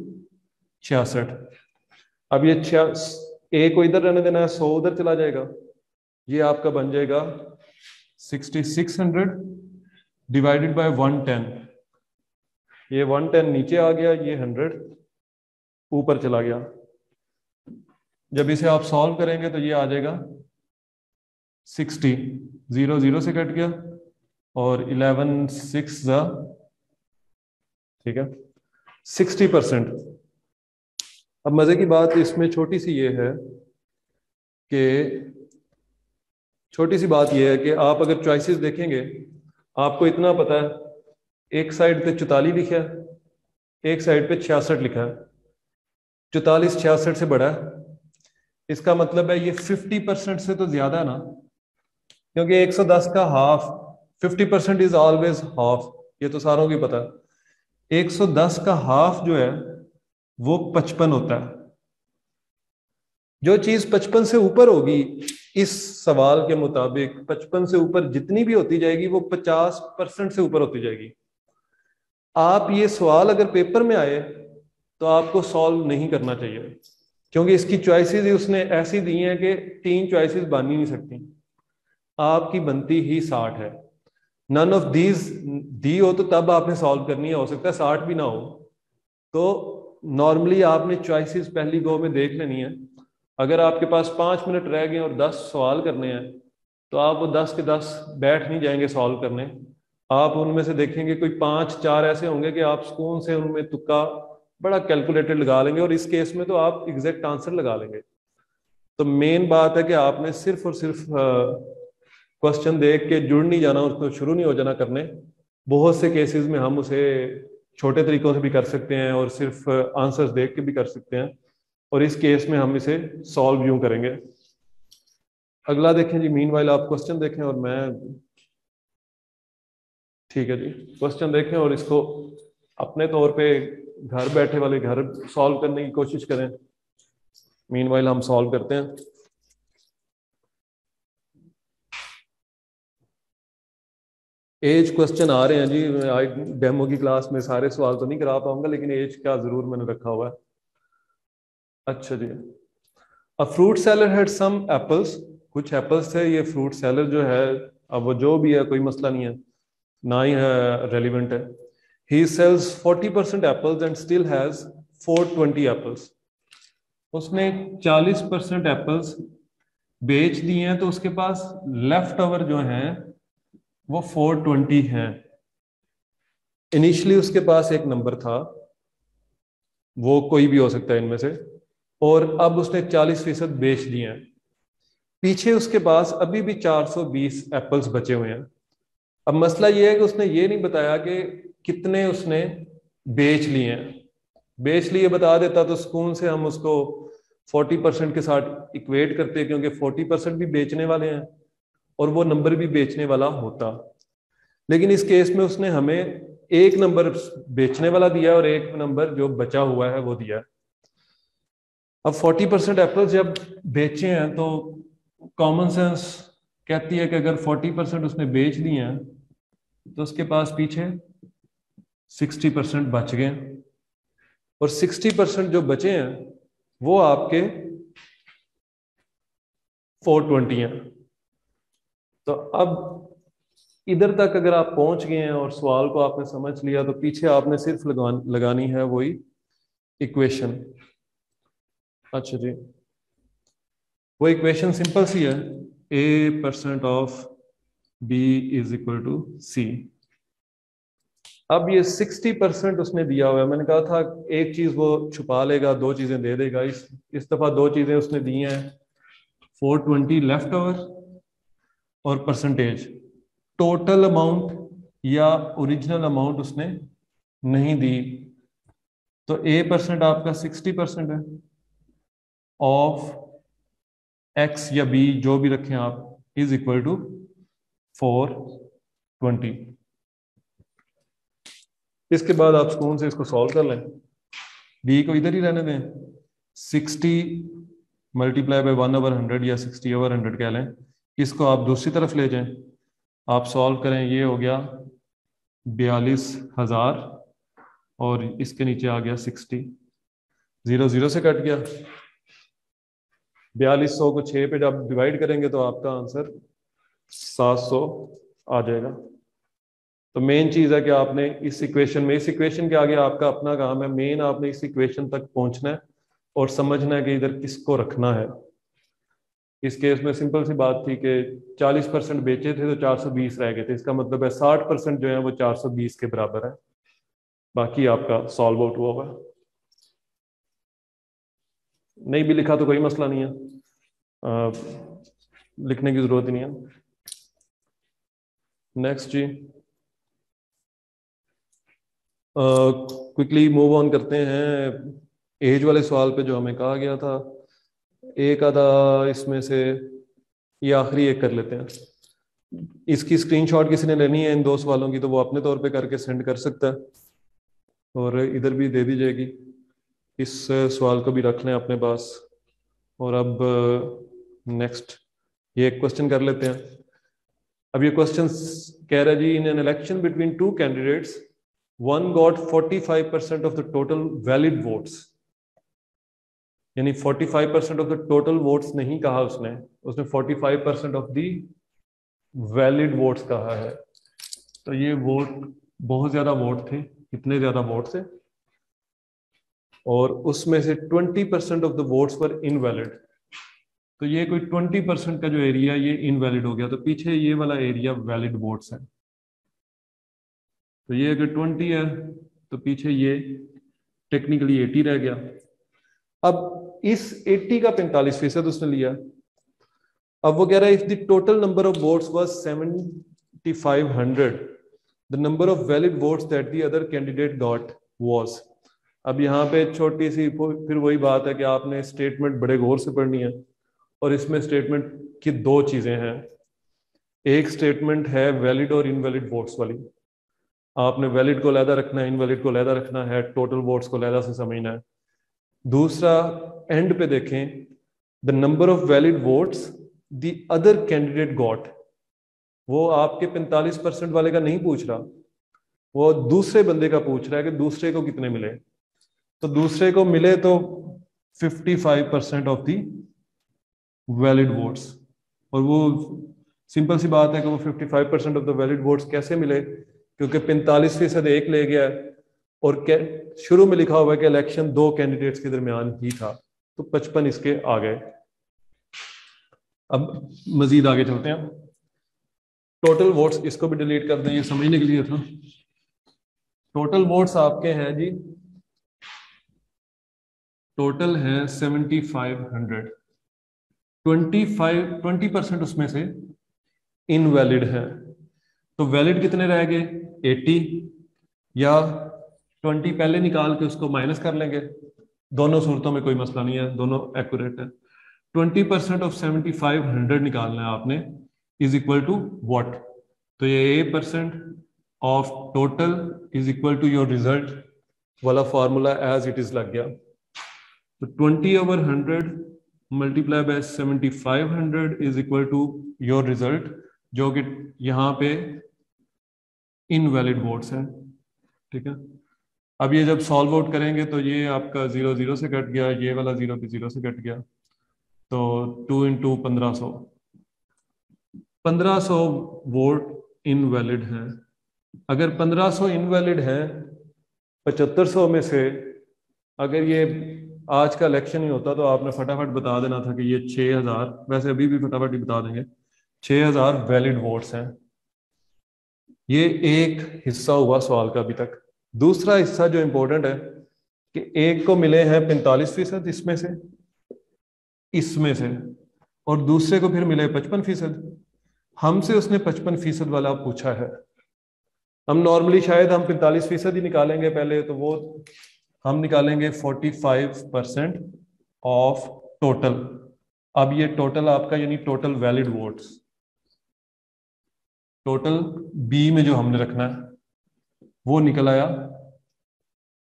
छियासठ। अब ये छिया, ए को इधर रहने देना है, सौ उधर चला जाएगा। ये आपका बन जाएगा sixty six hundred divided by one ten. ये वन टेन नीचे आ गया, ये हंड्रेड ऊपर चला गया। जब इसे आप सॉल्व करेंगे तो ये आ जाएगा सिक्सटी। ज़ीरो ज़ीरो से कट गया। और इलेवन सिक्स ठीक है? Sixty percent. अब मज़े की बात इसमें छोटी सी ये है कि, छोटी सी बात यह है कि आप अगर चॉइसेस देखेंगे, आपको इतना पता है, एक साइड पे चौतालीस लिखा है, एक साइड पे छियासठ लिखा है। चौतालीस, छियासठ से बड़ा है। इसका मतलब है ये 50 परसेंट से तो ज़्यादा ना, क्योंकि 110 का half 50 percent is always half ये तो सारों की पता। है 110 का हाफ़ जो है, वो 55 होता है। जो चीज़ 55 से ऊपर होगी, इस सवाल के मुताबिक 55 से ऊपर जितनी भी होती जाएगी, वो 50 परसेंट से ऊपर होती जाएगी। आप ये सवाल अगर पेपर में आए तो आपको सॉल्व नहीं करना चाहिए। क्योंकि इसकी चॉइसेस उसने ऐसी दी हैं कि तीन चॉइसेस बन ही नहीं सकती। आपकी बनती ही साठ है। नन ऑफ़ दीज दी हो तो तब आपने सॉल्व करनी है। हो सकता है साठ भी ना हो। तो नॉर्मली आपने चॉइसेस पहली गो में देख लेनी है। अगर आपके पास पाँच मिनट रह गए और दस सवाल करने हैं तो आप वो दस के दस बैठ नहीं जाएँगे सॉल्व करने। आप उनमें से देखेंगे कोई पाँच, चार ऐसे होंगे कि आप सुकून से उनमें तुक्का बड़ा कैलकुलेटेड लगा लेंगे और इस केस में तो आप एग्जैक्ट आंसर लगा लेंगे। तो मेन बात है कि आपने सिर्फ़ और सिर्फ़ क्वेश्चन देख के जुड़ नहीं जाना, उसको शुरू नहीं हो जाना करने। बहुत से केसेस में हम उसे छोटे तरीकों से भी कर सकते हैं और सिर्फ़ आंसर्स देख के भी कर सकते हैं। और इस केस में हम इसे सॉल्व यूँ करेंगे। अगला देखें जी मीन आप क्वेश्चन देखें और मैं ठीक है जी क्वेश्चन देखें और इसको अपने तौर पे घर बैठे वाले घर सॉल्व करने की कोशिश करें। मीन हम सॉल्व करते हैं। एज क्वेश्चन आ रहे हैं जी। आज डेमो की क्लास में सारे सवाल तो नहीं करा पाऊँगा, लेकिन एज का ज़रूर मैंने रखा हुआ है। अच्छा जी। A fruit seller had some apples कुछ एप्पल्स थे, ये फ्रूट सेलर जो है, अब वो जो भी है, कोई मसला नहीं है। ना ही रेलिवेंट है। He sells 40 percent apples and still has 420 apples उसने 40 परसेंट एप्पल्स बेच दिए हैं तो उसके पास लेफ़्ट ओवर जो है वो 420 है। इनिशियली उसके पास एक नंबर था। वो कोई भी हो सकता है इनमें से। और अब उसने 40 फ़ीसद बेच दिए हैं। पीछे उसके पास अभी भी 420 एप्पल्स बचे हुए हैं। अब मसला ये है कि उसने ये नहीं बताया कि कितने उसने बेच लिए हैं। बेच लिए बता देता तो सुकून से हम उसको 40 परसेंट के साथ इक्वेट करते क्योंकि 40 परसेंट भी बेचने वाले हैं। और वो नंबर भी बेचने वाला होता। लेकिन इस केस में उसने हमें एक नंबर बेचने वाला दिया और एक नंबर जो बचा हुआ है वो दिया। अब 40 परसेंट एप्पल जब बेचे हैं तो कॉमन सेंस कहती है कि अगर 40 परसेंट उसने बेच दिए हैं तो उसके पास पीछे 60 परसेंट बच गए। और 60 परसेंट जो बचे हैं, वो आपके 420 हैं। तो अब इधर तक अगर आप पहुँच गए हैं और सवाल को आपने समझ लिया तो पीछे आपने सिर्फ़ लगा, लगानी है वही इक्वेशन अच्छा जी। वो इक्वेशन सिंपल सी है। A percent of B is equal to C अब ये 60 परसेंट उसने दिया हुआ है। मैंने कहा था एक चीज़ वो छुपा लेगा दो चीज़ें दे देगा। इस इस दफ़ा दो चीज़ें उसने दी हैं। 420 लेफ़्ट ओवर और परसेंटेज टोटल अमाउंट या ओरिजिनल अमाउंट उसने नहीं दी। तो ए परसेंट आपका 60 परसेंट है। ऑफ़ एक्स या बी जो भी रखें आप is equal to four twenty इसके बाद आप सुकून से इसको सॉल्व कर लें। बी को इधर ही रहने दें। Sixty multiply by one over hundred या सिक्सटी ओवर हंड्रेड कह लें। इसको आप दूसरी तरफ़ ले जाएँ। आप सॉल्व करें, ये हो गया बयालीस हज़ार और इसके नीचे आ गया सिक्सटी। ज़ीरो ज़ीरो से कट गया। बयालीस सौ को छः पे जब डिवाइड करेंगे तो आपका आंसर सात सौ आ जाएगा। तो मेन चीज़ है कि आपने इस इक्वेशन में, इस इक्वेशन के आगे आपका अपना काम है। मेन आपने इस इक्वेशन तक पहुँचना है और समझना है कि इधर किसको रखना है। इस केस में सिंपल सी बात थी कि 40 परसेंट बेचे थे तो 420 रह गए थे। इसका मतलब है 60 परसेंट जो है वो 420 के बराबर है। बाकी आपका सॉल्व आउट हुआ हुआ नहीं भी लिखा तो कोई मसला नहीं है। आ, लिखने की ज़रूरत ही नहीं है। नेक्स्ट जी। क्विकली मूव ऑन करते हैं। एज वाले सवाल पे जो हमें कहा गया था एक आधा इसमें से ये आखिरी एक कर लेते हैं। इसकी स्क्रीनशॉट किसी ने लेनी है इन दो सवालों की तो वो अपने तौर पे करके सेंड कर सकता है। और इधर भी दे दी जाएगी। इस सवाल को भी रख लें अपने पास। और अब नेक्स्ट ये एक क्वेश्चन कर लेते हैं। अब ये क्वेश्चन कह रहा जी in an election between two candidates one got 45 percent of the total valid votes यानी 45 percent of the total votes नहीं कहा उसने उसने 45 percent of the valid votes कहा है। तो ये वोट बहुत ज़्यादा वोट थे, कितने ज़्यादा वोट थे और उसमें से 20 परसेंट ऑफ़ द वोट्स पर इनवैलिड तो ये कोई 20 परसेंट का जो एरिया ये इनवैलिड हो गया। तो पीछे ये वाला एरिया वैलिड वोट्स है। तो ये अगर 20 है तो पीछे ये टेक्निकली 80 रह गया। अब इस 80 का 45 फ़ीसद उसने लिया। अब वो कह रहा है if the total number of votes was 7500 the number of valid votes that the other candidate got was अब यहाँ पे छोटी सी फिर वही बात है कि आपने स्टेटमेंट बड़े गौर से पढ़नी है, और इसमें स्टेटमेंट की दो चीज़ें हैं। एक स्टेटमेंट है वैलिड और इनवैलिड वोट्स वाली। आपने वैलिड को लहदा रखना है इनवैलिड को लहदा रखना है टोटल वोट्स को लहदा से समझना है। दूसरा एंड पे देखें the number of valid votes the other candidate got वो आपके 45 परसेंट वाले का नहीं पूछ रहा, वो दूसरे बंदे का पूछ रहा है कि दूसरे को कितने मिले। तो दूसरे को मिले तो 55 percent of the valid votes और वो सिंपल सी बात है कि वो 55 percent of the valid votes कैसे मिले, क्योंकि 45 फ़ीसद एक ले गया और शुरू में लिखा हुआ है कि इलेक्शन दो कैंडिडेट्स के दरमियान ही था। तो पचपन इसके आ गए अब मजीद आगे चलते हैं। टोटल वोट्स इसको भी डिलीट कर दें, ये समझने के लिए था। टोटल वोट्स आपके हैं जी। टोटल है seventy five hundred twenty five twenty percent उसमें से इनवैलिड है। तो वैलिड कितने रह गए? एटी या ट्वेंटी पहले निकाल के उसको माइनस कर लेंगे। दोनों सूरतों में कोई मसला नहीं है, दोनों एक्यूरेट है। Twenty percent of seventy five hundred निकालना है आपने इज़ इक्वल टू वॉट तो ये A percent of total is equal to your result वाला फॉर्मूला एज इट इज़ लग गया। तो twenty over hundred multiply by seventy five hundred is equal to your result जो कि यहाँ पे इनवैलिड वोट्स है। ठीक है? अब ये जब सॉल्व आउट करेंगे तो ये आपका ज़ीरो ज़ीरो से कट गया, ये वाला ज़ीरो भी ज़ीरो से कट गया। तो टू इन टू पंद्रह सौ। पंद्रह सौ वोट इनवैलिड हैं। अगर पंद्रह सौ इनवैलिड हैं, पचहत्तर सौ में से अगर ये आज का इलेक्शन ही होता तो आपने फटाफट बता देना था कि ये छह हज़ार, वैसे अभी भी फटाफट ही बता देंगे, छह हज़ार वैलिड वोट्स हैं। ये एक हिस्सा हुआ सवाल का अभी तक। दूसरा हिस्सा जो इंपॉर्टेंट है कि एक को मिले हैं पैंतालीस फ़ीसद इसमें से इसमें से, और दूसरे को फिर मिले पचपन फ़ीसद। हमसे उसने पचपन फ़ीसद वाला पूछा है। हम नॉर्मली शायद हम पैंतालीस फ़ीसद ही निकालेंगे पहले तो वो हम निकालेंगे forty five percent of total अब ये टोटल आपका यानी total valid votes total B में जो हमने रखना है वो निकल आया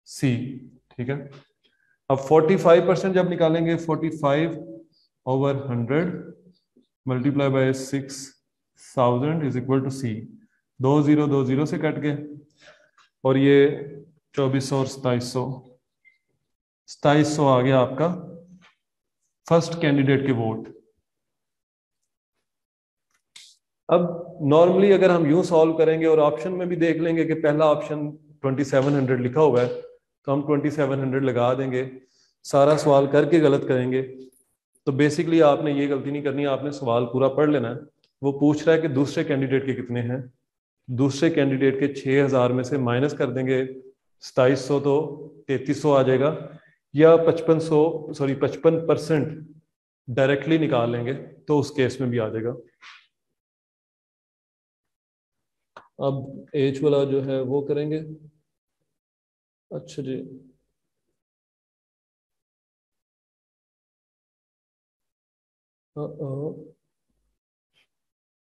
सी ठीक है? अब 45 परसेंट जब निकालेंगे 45 over 100 multiply by six thousand is equal to C दो ज़ीरो दो ज़ीरो से कट गए। और ये चौबीस सौ और सताइस सौ सताइस सौ आ गया आपका फ़र्स्ट कैंडिडेट के वोट अब नॉर्मली अगर हम यूँ सॉल्व करेंगे और ऑप्शन में भी देख लेंगे कि पहला ऑप्शन 2700 लिखा हुआ है तो हम 2700 लगा देंगे। सारा सवाल करके गलत करेंगे। तो बेसिकली आपने ये गलती नहीं करनी, आपने सवाल पूरा पढ़ लेना है। वो पूछ रहा है कि दूसरे कैंडिडेट के कितने हैं? दूसरे कैंडिडेट के 6000 में से माइनस कर देंगे। सताइस सौ तो तैतीस सौ आ जाएगा। या पचपन सौ सॉरी पचपन परसेंट डायरेक्टली निकाल लेंगे तो उस केस में भी आ जाएगा। अब एज वाला जो है वो करेंगे। अच्छा जी।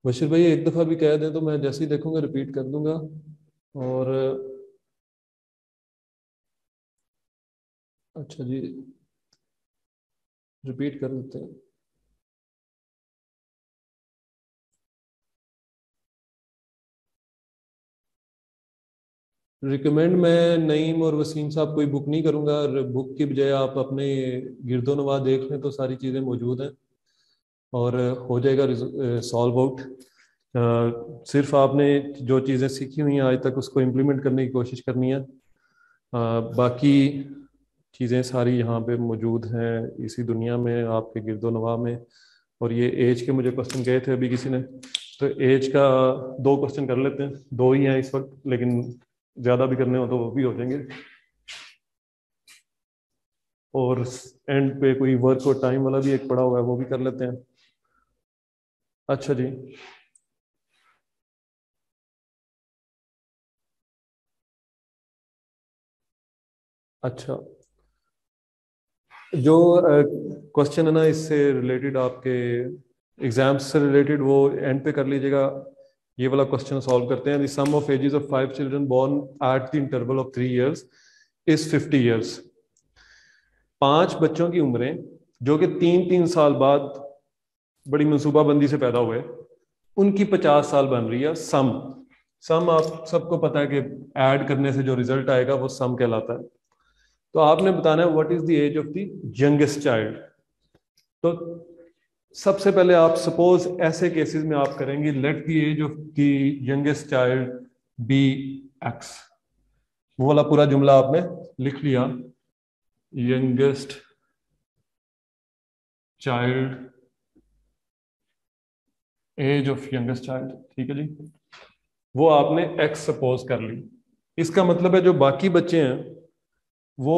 बशीर भाई, एक दफ़ा भी कह दें तो मैं जैसे ही देखूँगा रिपीट कर दूँगा। और अच्छा जी। रिपीट कर देते हैं। रिकमेंड मैं नईम और वसीम साहब कोई बुक नहीं करूँगा। बुक की बजाय आप अपने गिरदो गिरदोनवा देख लें तो सारी चीज़ें मौजूद हैं। और हो जाएगा सॉल्व आउट सिर्फ़ आपने जो चीज़ें सीखी हुई हैं आज तक उसको इम्प्लीमेंट करने की कोशिश करनी है। आ, बाकी चीज़ें सारी यहाँ पे मौजूद हैं इसी दुनिया में आपके गिरदोनवा में। और ये एज के मुझे क्वेश्चन गए थे अभी किसी ने। तो एज का दो क्वेश्चन कर लेते हैं। दो ही हैं इस वक्त लेकिन ज़्यादा भी करने हो तो वो भी हो जाएँगे। और एंड पे कोई वर्क और टाइम वाला भी एक पड़ा हुआ है, वो भी कर लेते हैं। अच्छा जी। अच्छा। जो क्वेश्चन है ना, इससे रिलेटेड आपके एग्ज़ाम्स से रिलेटेड वो एंड पे कर लीजिएगा। ये वाला क्वेश्चन सॉल्व करते हैं। Sum of ages of five children born at the interval of three years is fifty years पाँच बच्चों की उम्रें, जो कि तीन तीन साल बाद बड़ी मनसूबाबंदी से पैदा हुए, उनकी पचास साल बन रही है सम सम आप सबको पता है कि ऐड करने से जो रिज़ल्ट आएगा, वो सम कहलाता है। तो आपने बताना है what is the age of the youngest child तो सबसे पहले आप सपोज़ ऐसे केसेस में आप करेंगे let the age of the youngest child be X वो वाला पूरा जुमला आपने लिख लिया। Youngest child age of youngest child ठीक है जी? वो आपने एक्स सपोज़ कर ली। इसका मतलब है जो बाकी बच्चे हैं, वो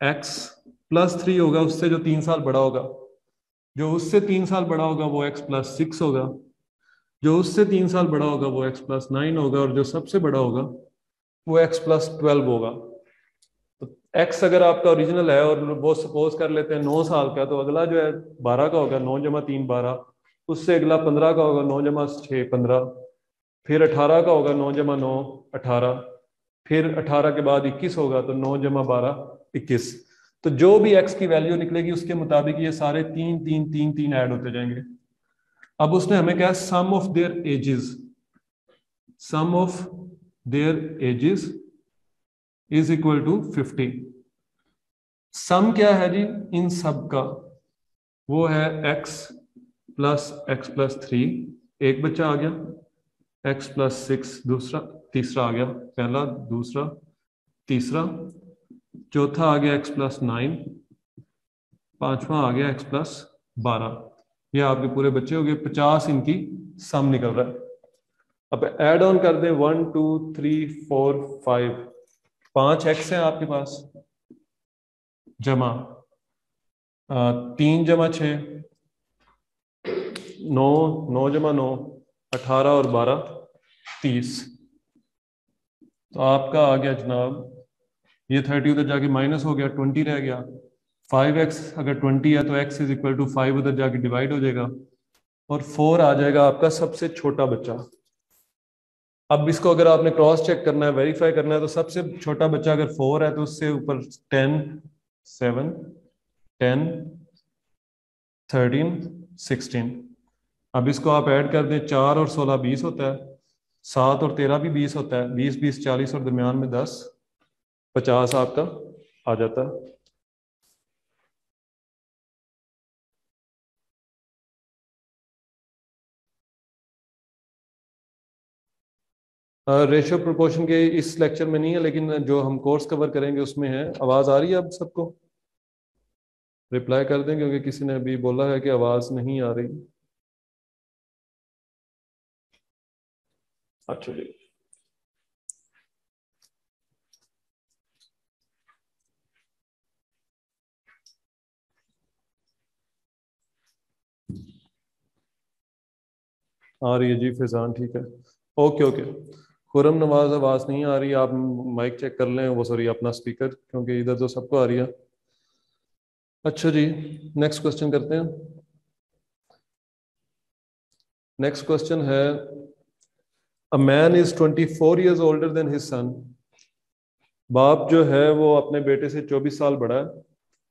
एक्स प्लस थ्री होगा, उससे जो तीन साल बड़ा होगा। जो उससे तीन साल बड़ा होगा वो एक्स प्लस सिक्स होगा। जो उससे तीन साल बड़ा होगा वो एक्स प्लस नाइन होगा और जो सबसे बड़ा होगा वो एक्स प्लस ट्वेल्व होगा। तो एक्स अगर आपका ओरिजिनल है और वो सपोज़ कर लेते हैं नौ साल का तो अगला जो है बारह का होगा, नौ जमा तीन बारह। उससे अगला पंद्रह का होगा, नौ जमा छः पंद्रह। फिर अठारह का होगा, नौ जमा नौ अठारह। फिर अठारह के बाद इक्कीस होगा तो नौ जमा बारह इक्कीस। तो जो भी एक्स की वैल्यू निकलेगी उसके मुताबिक ये सारे तीन तीन तीन तीन ऐड होते जाएँगे। अब उसने हमें कहा sum of their ages sum of their ages is equal to fifty sum क्या है जी? इन सब का। वो है X plus X plus three एक बच्चा आ गया। एक्स प्लस सिक्स दूसरा, तीसरा आ गया। पहला, दूसरा, तीसरा। चौथा आ गया एक्स प्लस नाइन पांचवा आ गया एक्स प्लस बारह। ये आपके पूरे बच्चे हो गए, पचास इनकी सम निकल रहा है। अब एड ऑन कर दें one two three four five पाँच एक्स है आपके पास, जमा। तीन जमा छ, नौ नौ जमा नौ, अठारह और बारह, तीस। तो आपका आ गया जनाब ये थर्टी उधर जाके माइनस हो गया, ट्वेंटी रह गया। फाइव एक्स, अगर ट्वेंटी है तो X is equal to five उधर जाके डिवाइड हो जाएगा और फोर आ जाएगा आपका सबसे छोटा बच्चा। अब इसको अगर आपने क्रॉस चेक करना है, वेरीफाई करना है तो सबसे छोटा बच्चा अगर फोर है तो उससे ऊपर ten, seven, ten, thirteen, sixteen. अब इसको आप ऐड कर दें, चार और सोलह बीस होता है, सात और तेरह भी बीस होता है, बीस बीस, चालीस और दरमियान में दस। पचास आपका आ जाता। है रेशियो प्रोपोर्शन के इस लेक्चर में नहीं है, लेकिन जो हम कोर्स कवर करेंगे उसमें है। आवाज़ आ रही है अब सबको? रिप्लाई कर दें, क्योंकि किसी ने अभी बोला है कि आवाज़ नहीं आ रही। अच्छा जी आ रही है जी, फिजान, ठीक है। Okay okay. खुरम नवाज़, आवाज़ नहीं आ रही, आप माइक चेक कर लें, वो सॉरी, अपना स्पीकर, क्योंकि इधर तो सबको आ रही है। अच्छा जी नेक्स्ट क्वेश्चन करते हैं। नेक्स्ट क्वेश्चन है a man is twenty four years older than his son बाप जो है, वो अपने बेटे से चौबीस साल बड़ा है।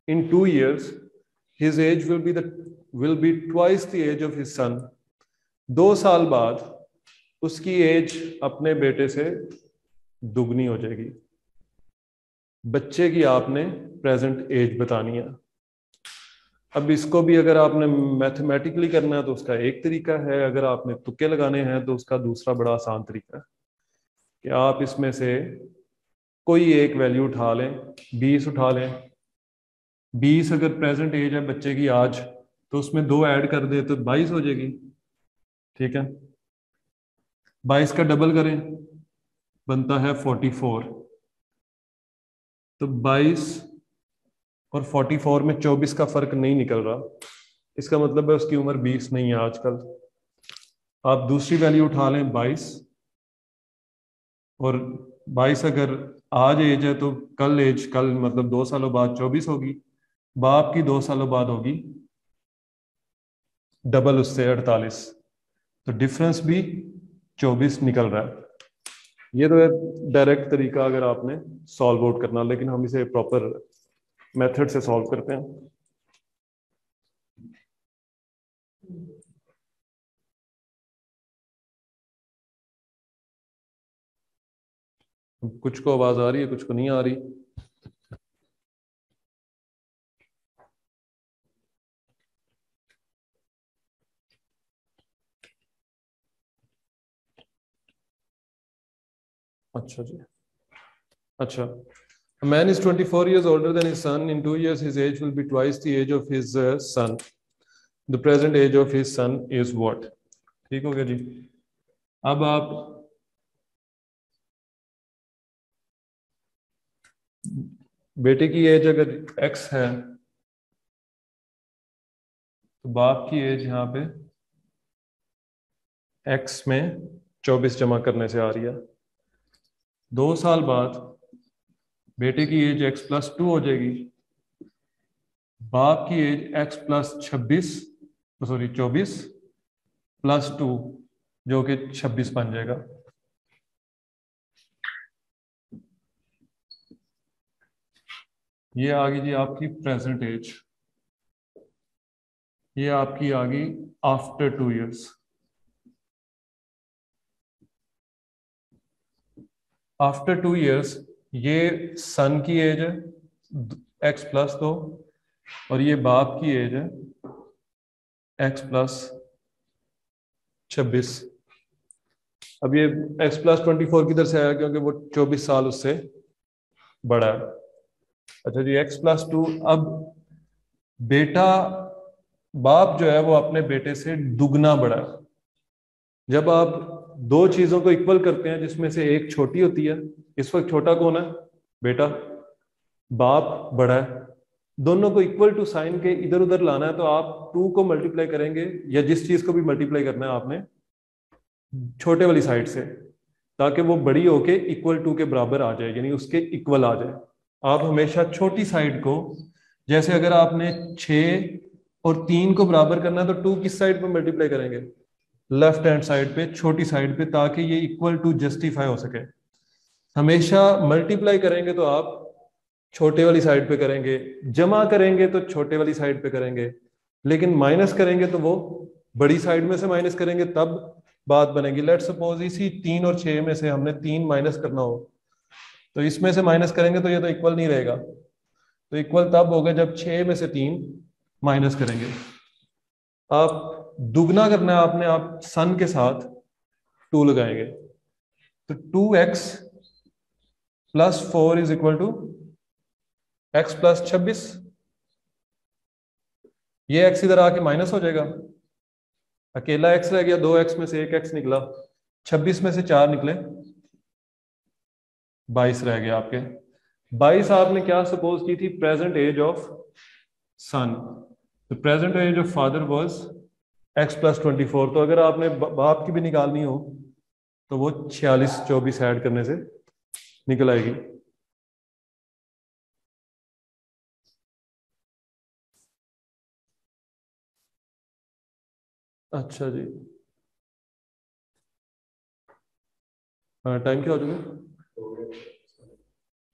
In two years his age will be the will be twice the age of his son दो साल बाद उसकी एज अपने बेटे से दुगनी हो जाएगी। बच्चे की आपने प्रेजेंट एज बतानी है। अब इसको भी अगर आपने मैथमेटिकली करना है तो उसका एक तरीका है, अगर आपने तुक्के लगाने हैं तो उसका दूसरा बड़ा आसान तरीका है कि आप इसमें से कोई एक वैल्यू उठा लें, बीस उठा लें। बीस अगर प्रेजेंट एज है बच्चे की आज तो उसमें दो ऐड कर दे तो बाईस हो जाएगी। ठीक है? बाईस का डबल करें, बनता है फोर्टी फोर तो बाईस और 44 में 24 का फ़र्क नहीं निकल रहा। इसका मतलब है उसकी उम्र 20 नहीं है आजकल। आप दूसरी वैल्यू उठा लें 22 और 22 अगर आज एज है तो कल एज कल मतलब दो सालों बाद 24 होगी। बाप की दो सालों बाद होगी। डबल उससे 48 तो डिफरेंस भी 24 निकल रहा है। ये तो है डायरेक्ट तरीका अगर आपने सॉल्व आउट करना, लेकिन हम इसे प्रॉपर मेथड से सॉल्व करते हैं। कुछ को आवाज़ आ रही है, कुछ को नहीं आ रही। अच्छा जी अच्छा A man is 24 years older than his son. In two years, his age will be twice the age of his uh, son. The present age of his son is what? ठीक हो गया जी अब आप बेटे की एज अगर x है तो बाप की एज यहाँ पे x में 24 जमा करने से आ रही है दो साल बाद बेटे की एज एक्स प्लस टू हो जाएगी। बाप की एज एक्स प्लस छब्बीस सॉरी चौबीस प्लस टू जो कि छब्बीस बन जाएगा। ये आ गई जी आपकी प्रेजेंट एज ये आपकी आ गई after two years after two years ये सन की एज है एक्स प्लस दो, और ये बाप की एज है एक्स प्लस छब्बीस। अब ये एक्स प्लस ट्वेंटी फोर किधर से आया? क्योंकि वो चौबीस साल उससे बड़ा है। अच्छा जी एक्स प्लस टू अब बेटा, बाप जो है वो अपने बेटे से दुगना बड़ा है। जब आप दो चीज़ों को इक्वल करते हैं, जिसमें से एक छोटी होती है, इस वक्त छोटा कौन है? बेटा, बाप बड़ा है। दोनों को इक्वल टू साइन के इधर उधर लाना है तो आप टू को मल्टीप्लाई करेंगे, या जिस चीज़ को भी मल्टीप्लाई करना है आपने, छोटे वाली साइड से, ताकि वो बड़ी होके इक्वल टू के बराबर आ जाए, यानी उसके इक्वल आ जाए। आप हमेशा छोटी साइड को, जैसे अगर आपने छ और तीन को बराबर करना है तो टू किस साइड पर मल्टीप्लाई करेंगे? लेफ़्ट हैंड साइड पे, छोटी साइड पे, ताकि ये इक्वल टू जस्टिफाई हो सके। हमेशा मल्टीप्लाई करेंगे तो आप छोटे वाली साइड पे करेंगे, जमा करेंगे तो छोटे वाली साइड पे करेंगे, लेकिन माइनस करेंगे तो वो बड़ी साइड में से माइनस करेंगे, तब बात बनेगी। लेट सपोज़ इसी तीन और छह में से हमने तीन माइनस करना हो तो इसमें से माइनस करेंगे तो ये तो इक्वल नहीं रहेगा। तो इक्वल तब होगा जब छह में से तीन माइनस करेंगे। आप दुगना करना है आपने, आप सन के साथ टू लगाएँगे। तो two X plus four is equal to X plus छब्बीस। ये एक्स इधर आके माइनस हो जाएगा। अकेला एक्स रह गया, दो एक्स में से एक एक्स निकला। छब्बीस में से चार निकले। बाईस रह गया आपके। बाईस आपने क्या सपोज़ की थी? Present age of son the present age of father was X plus twenty four तो अगर आपने बाप की भी निकालनी हो तो वो छियालीस चौबीस ऐड करने से निकल आएगी। अच्छा जी। हाँ टाइम क्या हो चुका?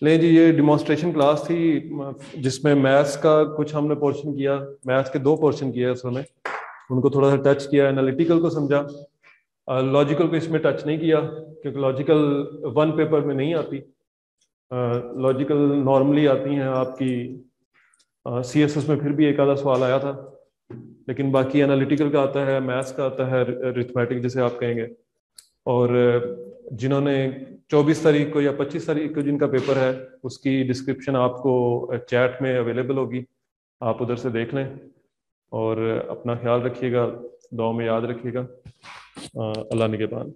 ले जी, ये डिमॉन्स्ट्रेशन क्लास थी, जिसमें मैथ्स का कुछ हमने पोर्शन किया मैथ्स के दो पोर्शन किया उसमें उनको थोड़ा सा टच किया एनालिटिकल को समझा। लॉजिकल को इसमें टच नहीं किया, क्योंकि लॉजिकल वन पेपर में नहीं आती। लॉजिकल नॉर्मली आती हैं आपकी सी एस एस में फिर भी एक आधा सवाल आया था। लेकिन बाकी एनालिटिकल का आता है मैथ्स का आता है रिथमेटिक जैसे आप कहेंगे। और जिन्होंने 24 तारीख को या 25 तारीख को जिनका पेपर है, उसकी डिस्क्रिप्शन आपको चैट में अवेलेबल होगी। आप उधर से देख लें। और अपना ख्याल रखिएगा दुआ में याद रखिएगा। अल्लाह निगेबान